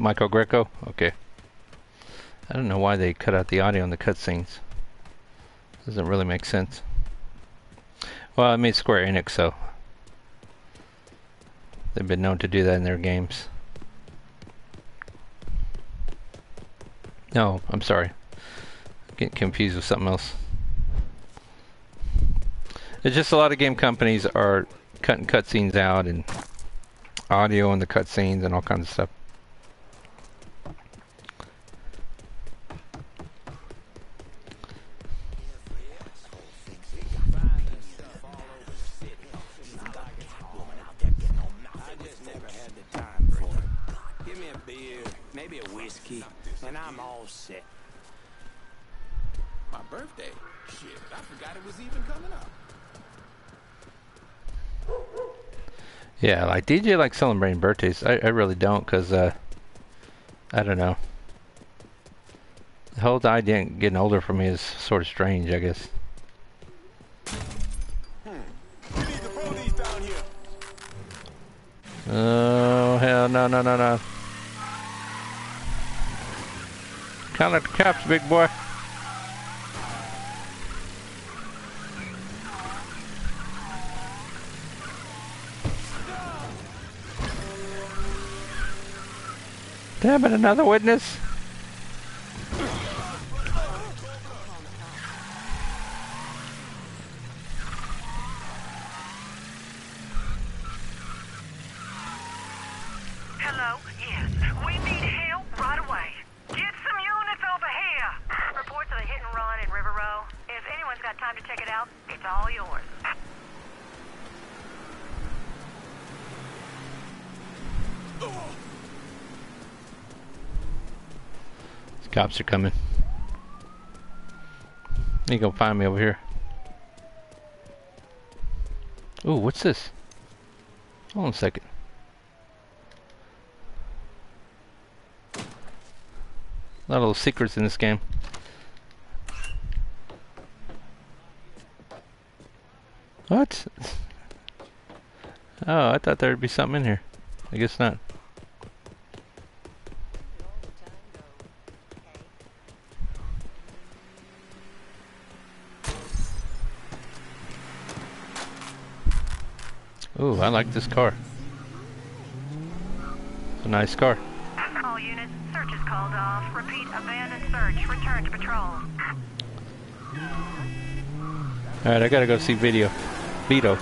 Michael Greco? Okay. I don't know why they cut out the audio in the cutscenes. Doesn't really make sense. Well, I made Square Enix, so they've been known to do that in their games. No, I'm sorry. Getting confused with something else. It's just a lot of game companies are cutting cutscenes out and audio in the cutscenes and all kinds of stuff. DJ like celebrating birthdays. I, I really don't, cause uh, I don't know. The whole idea of getting older for me is sort of strange, I guess. Oh hell no no no no! Count out the cops, big boy. Damn it, another witness. Hello? Yes. We need help right away. Get some units over here. Reports of a hit and run in River Row. If anyone's got time to check it out, it's all yours. These cops are coming. You go find me over here. Ooh, what's this? Hold on a second. A lot of little secrets in this game. What? *laughs* Oh, I thought there'd be something in here. I guess not. Ooh, I like this car. It's a nice car. All units, search is called off. Repeat, abandoned search. Return to patrol. Alright, I gotta go see video. Vito.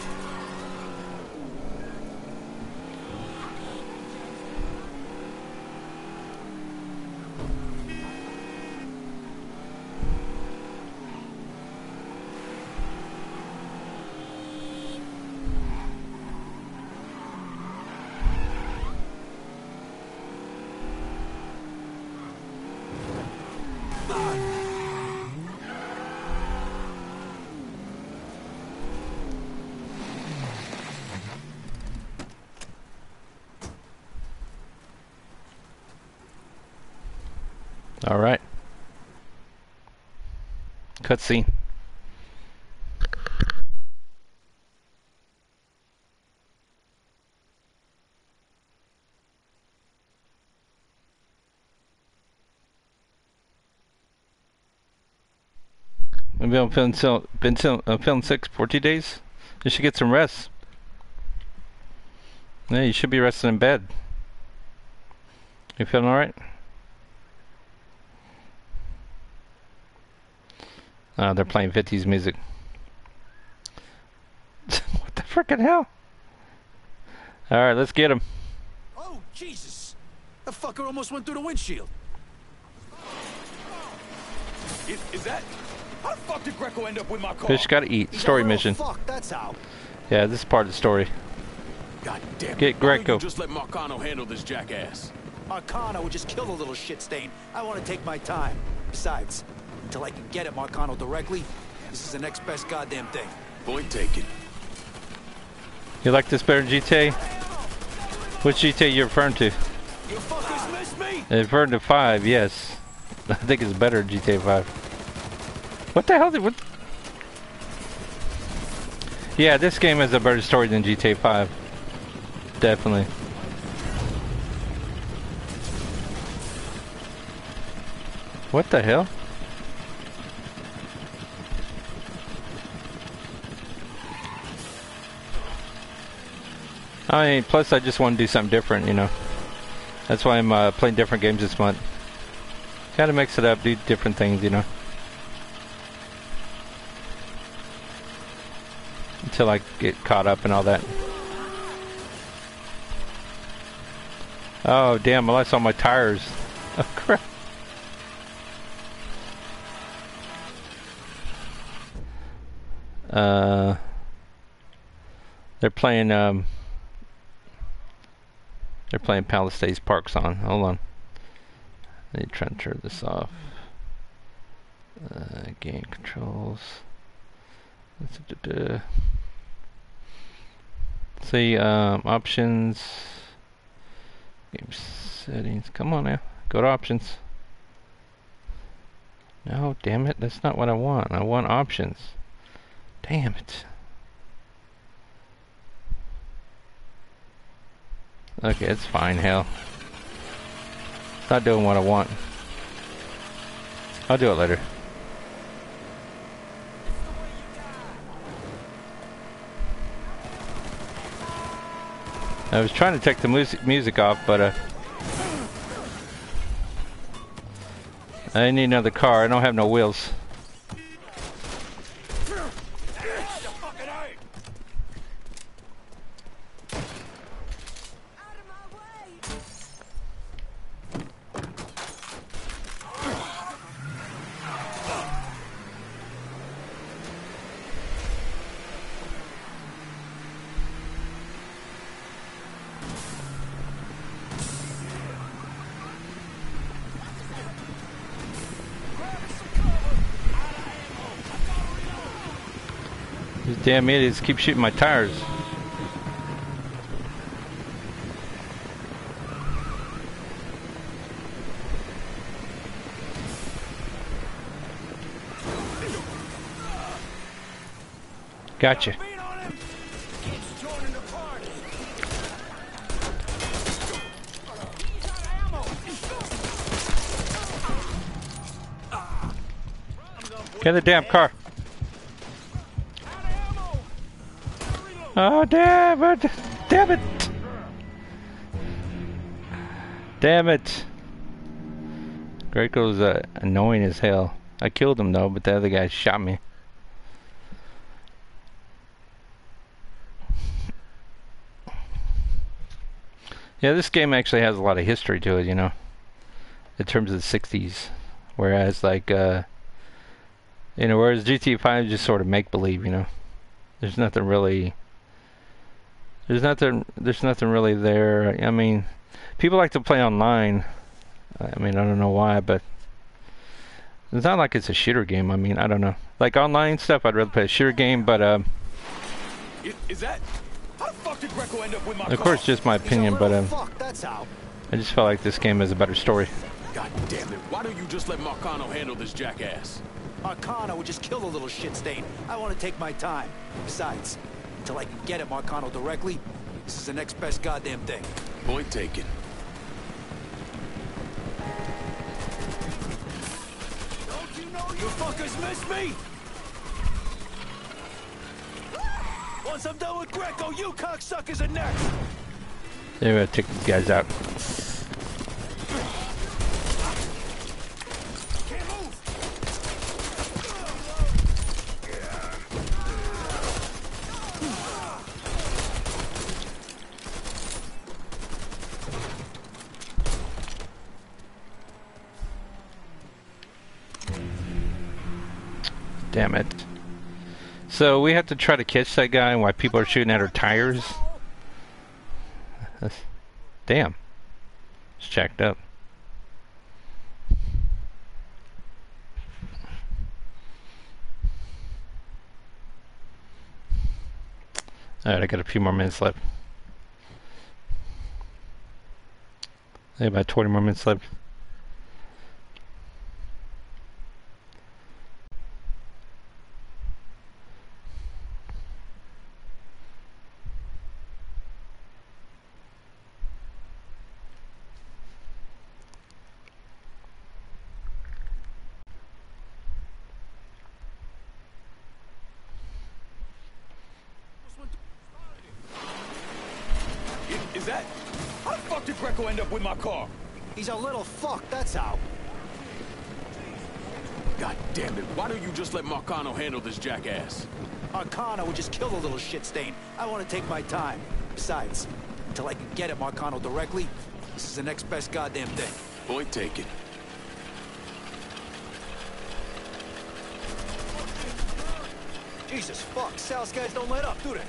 Cutscene. Maybe I'm feeling so, been so, uh, I'm feeling sick 14 days. You should get some rest. Yeah, you should be resting in bed. You feeling alright? Oh, they're playing 50s music. *laughs* what the frickin' hell? Alright, let's get him. Oh, Jesus! The fucker almost went through the windshield. Is, is that? How the fuck did Greco end up with my car? Fish gotta eat. He's Story real mission. Fuck, that's how. Yeah, this is part of the story. God damn it. Get Greco. Just let Marcano handle this jackass. Marcano would just kill the little shit stain. I want to take my time. Besides, until I can get at Marcano directly, this is the next best goddamn thing. Point taken. You like this better than GTA? Which GTA you referring to? You fuckers missed me! Referring to 5, yes. *laughs* I think it's better than GTA 5. What the hell did... What? Yeah, this game has a better story than GTA 5. Definitely. What the hell? I mean, plus I just want to do something different, you know. That's why I'm uh, playing different games this month. Gotta mix it up, do different things, you know. Until I get caught up and all that. Oh, damn, I lost all my tires. *laughs* Oh, crap. Uh, they're playing, um, they're playing Palisades Park song. Hold on. I need to try and turn this off. Uh, game controls. See, um, options. Game settings. Come on now. Go to options. No, damn it. That's not what I want. I want options. Damn it. Okay, it's fine, hell. It's not doing what I want. I'll do it later. I was trying to take the music music off, but uh, I need another car. I don't have no wheels. These damn it! idiots keep shooting my tires. Gotcha. Get the damn car. Oh, damn it! Damn it! Damn it! Greco's uh, annoying as hell. I killed him though, but the other guy shot me. Yeah, this game actually has a lot of history to it, you know, in terms of the 60s. Whereas, like, uh, you know, whereas GTA 5 is just sort of make believe, you know. There's nothing really. There's nothing. There's nothing really there. I mean, people like to play online. I mean, I don't know why, but it's not like it's a shooter game. I mean, I don't know. Like online stuff, I'd rather play a shooter game, but um, Is, is that? How the fuck did Greco end up with my of course, just my opinion. But um, Fuck, that's how. I just felt like this game has a better story. God damn it. Why don't you just let Marcano handle this jackass? Marcano would just kill the little shit stain. I want to take my time. Besides, until I can get at Marcano directly, this is the next best goddamn thing. Point taken. Don't you know you fuckers missed me? Once I'm done with Greco, you cocksuckers are next! They're gonna take these guys out. Can't move! Damn it. So we have to try to catch that guy while people are shooting at our tires. *laughs* Damn. It's jacked up. Alright, I got a few more minutes left. I have about 20 more minutes left. Is that... How the fuck did Greco end up with my car? He's a little fuck, that's how. God damn it, why don't you just let Marcano handle this jackass? Marcano would just kill the little shit stain. I want to take my time. Besides, until I can get at Marcano directly, this is the next best goddamn thing. Point taken. Jesus fuck, Sal's guys don't let up, do they?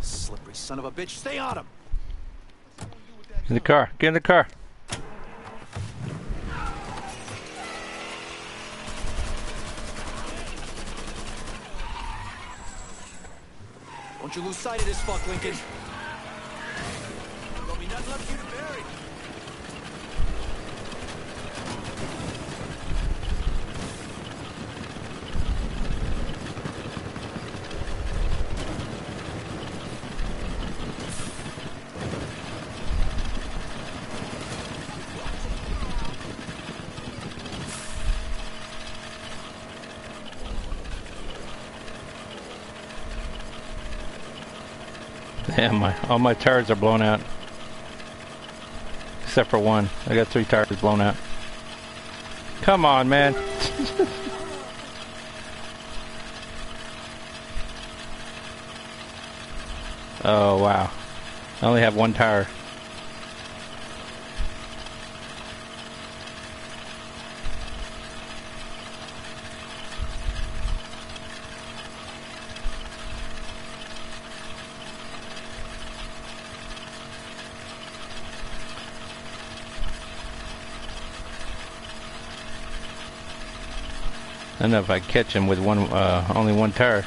Slippery son of a bitch, stay on him! In the car. Get in the car. Don't you lose sight of this fuck, Lincoln. There'll be nothing left for you to bury. Damn, my all my tires are blown out. Except for one. I got three tires blown out. Come on, man. *laughs* oh, wow. I only have one tire. I don't know if I catch him with one, uh, only one tire.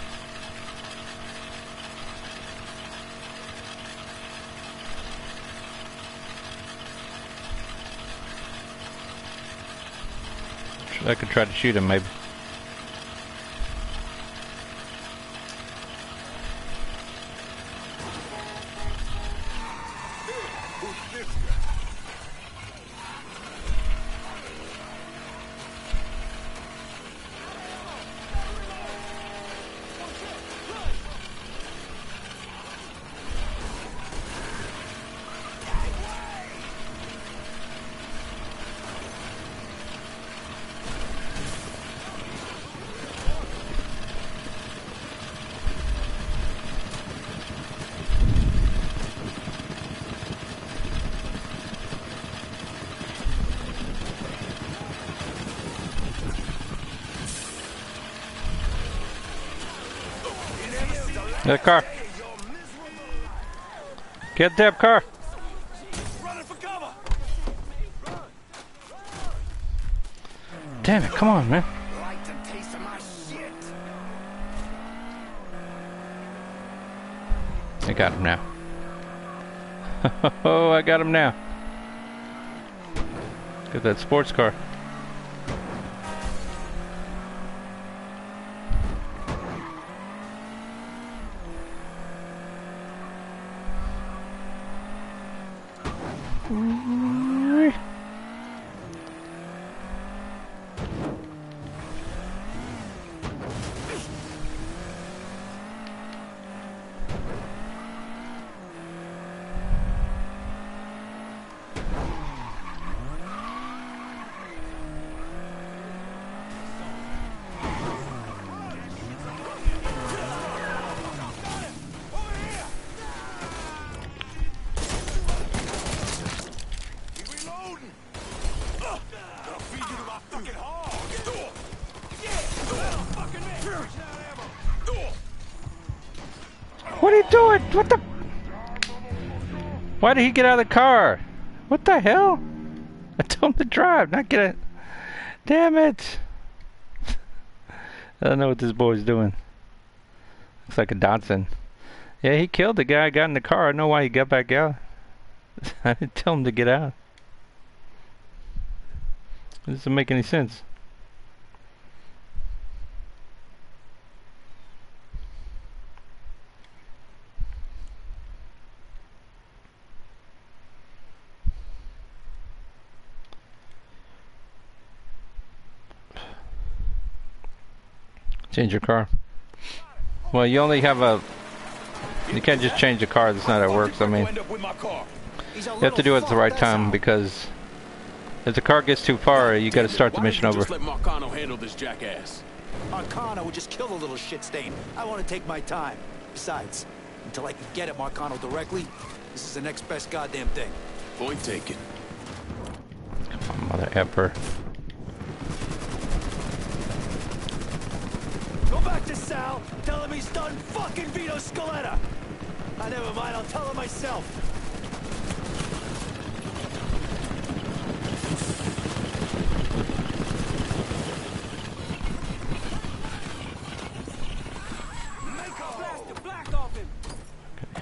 I could try to shoot him, maybe. Get the damn car. Damn it, come on, man. I got him now. *laughs* oh, I got him now. Get that sports car. Why did he get out of the car? What the hell? I told him to drive, not get it. Damn it! I don't know what this boy's doing. Looks like a Dodson. Yeah, he killed the guy. Got in the car. I know why he got back out. *laughs* I didn't tell him to get out. It doesn't make any sense. Change your car. Well, you only have a. You can't just change the car. That's not how it works. I mean, End up with my car. He's a you have to do it at the right time because if the car gets too far, you got to start the mission over. Let Marcano handle this jackass. Marcano would just kill the little shit stain. I want to take my time. Besides, until I can get at Marcano directly, this is the next best goddamn thing. Point taken. Mother effer. Back to Sal. Tell him he's done fucking Vito Scaletta. I never mind. I'll tell him myself.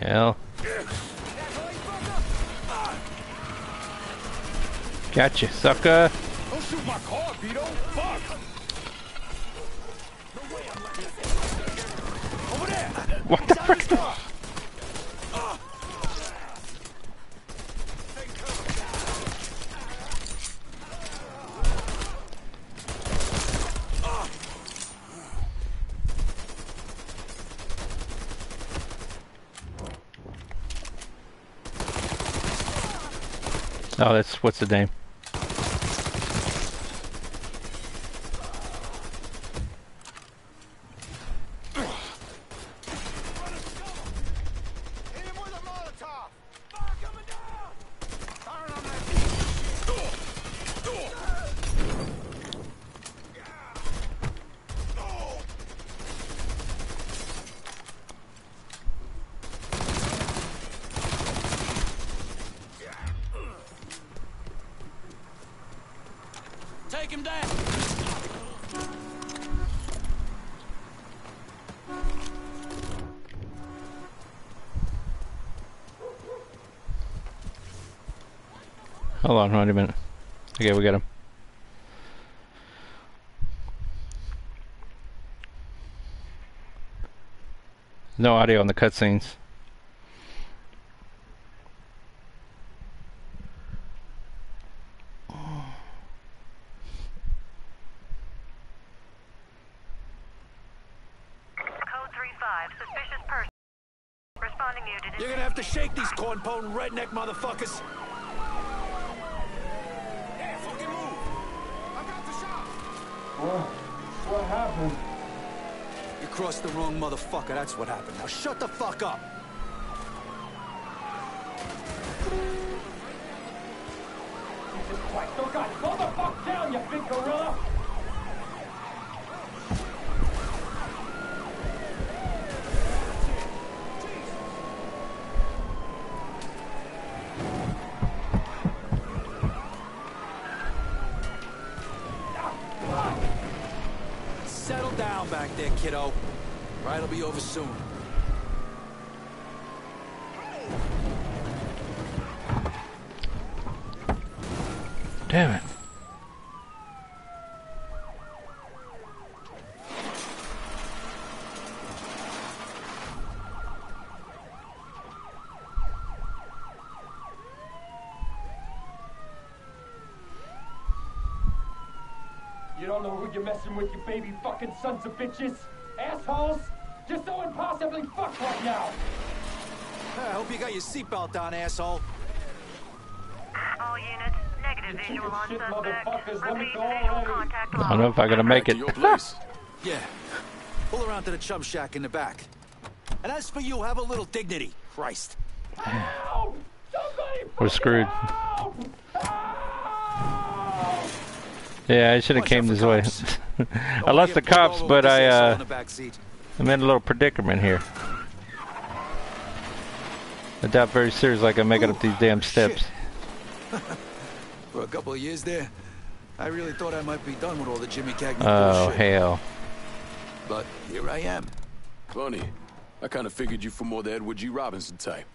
Hell. Gotcha, sucker. Oh, that's what's the name? On, wait a minute. Okay, we got him. No audio on the cutscenes. Code 3-5, suspicious person. Responding to you. You're gonna have to shake these corn-pone redneck motherfuckers. Yeah, fucking move. I got the shot. What happened? You crossed the wrong motherfucker, that's what happened. Now shut the fuck up. Oh God, slow the fuck down, you big gorilla! Settle down back there, kiddo. Ride'll be over soon. Damn it. You don't know who you're messing with, you baby fucking sons of bitches. Assholes. You're so impossibly fucked right now. I hope you got your seatbelt on, asshole. All units, negative visual on chicken shit suspect. motherfuckers, let me Repeat, visual already. contact I don't know if I'm gonna make it. to your place. *laughs* yeah. Pull around to the chum shack in the back. And as for you, have a little dignity. Christ. We're screwed. Help! Help! Yeah, I should have came this for way. *laughs* I lost the cops, but I uh, in the back seat. I'm in a little predicament here. I doubt very seriously I can make it up these damn steps. *laughs* For a couple of years there, I really thought I might be done with all the Jimmy Cagney Oh bullshit. hell. But here I am. Funny. I kind of figured you for more the Edward G. Robinson type.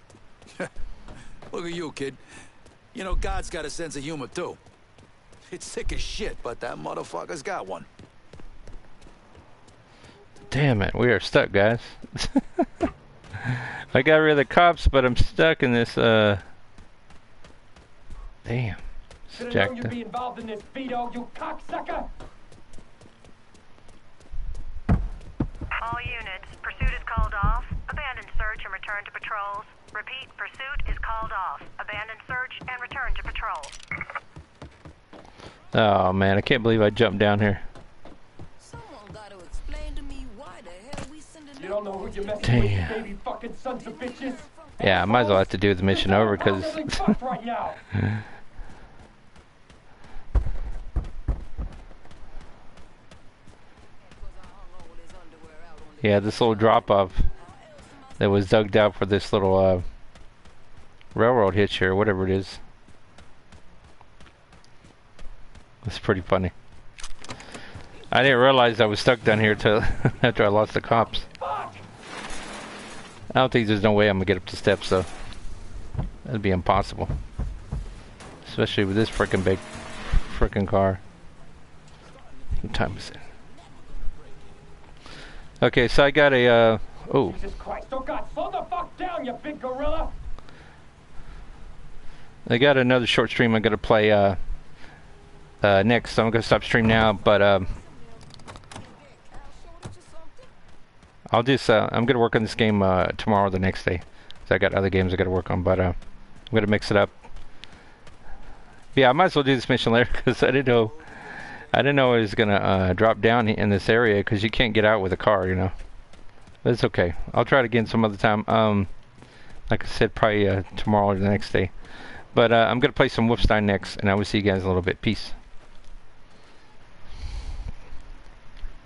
*laughs* Look at you, kid. You know, God's got a sense of humor, too. It's sick as shit, but that motherfucker's got one. Damn it, we are stuck, guys. *laughs* I got rid of the cops, but I'm stuck in this. uh... Damn. Should have known Jacked you'd be involved in this, Vito, you cocksucker! All units, pursuit is called off. Abandon search and return to patrols. Repeat, pursuit is called off. Abandon search and return to patrols. Oh man, I can't believe I jumped down here. Someone gotta explain to me why the hell we sending You don't know who you're messing Damn. with, you baby fucking sons of bitches. Yeah, I might as well have to do the mission over because. Right now. *laughs* Yeah, this little drop off that was dug out for this little uh, railroad hitch here, whatever it is. It's pretty funny. I didn't realize I was stuck down here till *laughs* after I lost the cops. I don't think there's no way I'm gonna get up the steps though. That'd be impossible. Especially with this freaking big freaking car. What time is it? Okay, so I got a uh oh Jesus Christ, oh God, slow the fuck down, you big gorilla! I got another short stream I'm gonna play uh, uh, next. So I'm gonna stop stream now, but um, I'll just uh, I'm gonna work on this game uh, tomorrow or the next day. 'Cause I got other games I gotta work on, but uh, I'm gonna mix it up. Yeah, I might as well do this mission later *laughs* because I didn't know I didn't know it was gonna uh, drop down in this area because you can't get out with a car, you know. But it's okay. I'll try it again some other time. Um, like I said, probably uh, tomorrow or the next day. But uh, I'm going to play some Wolfenstein next, and I will see you guys in a little bit. Peace.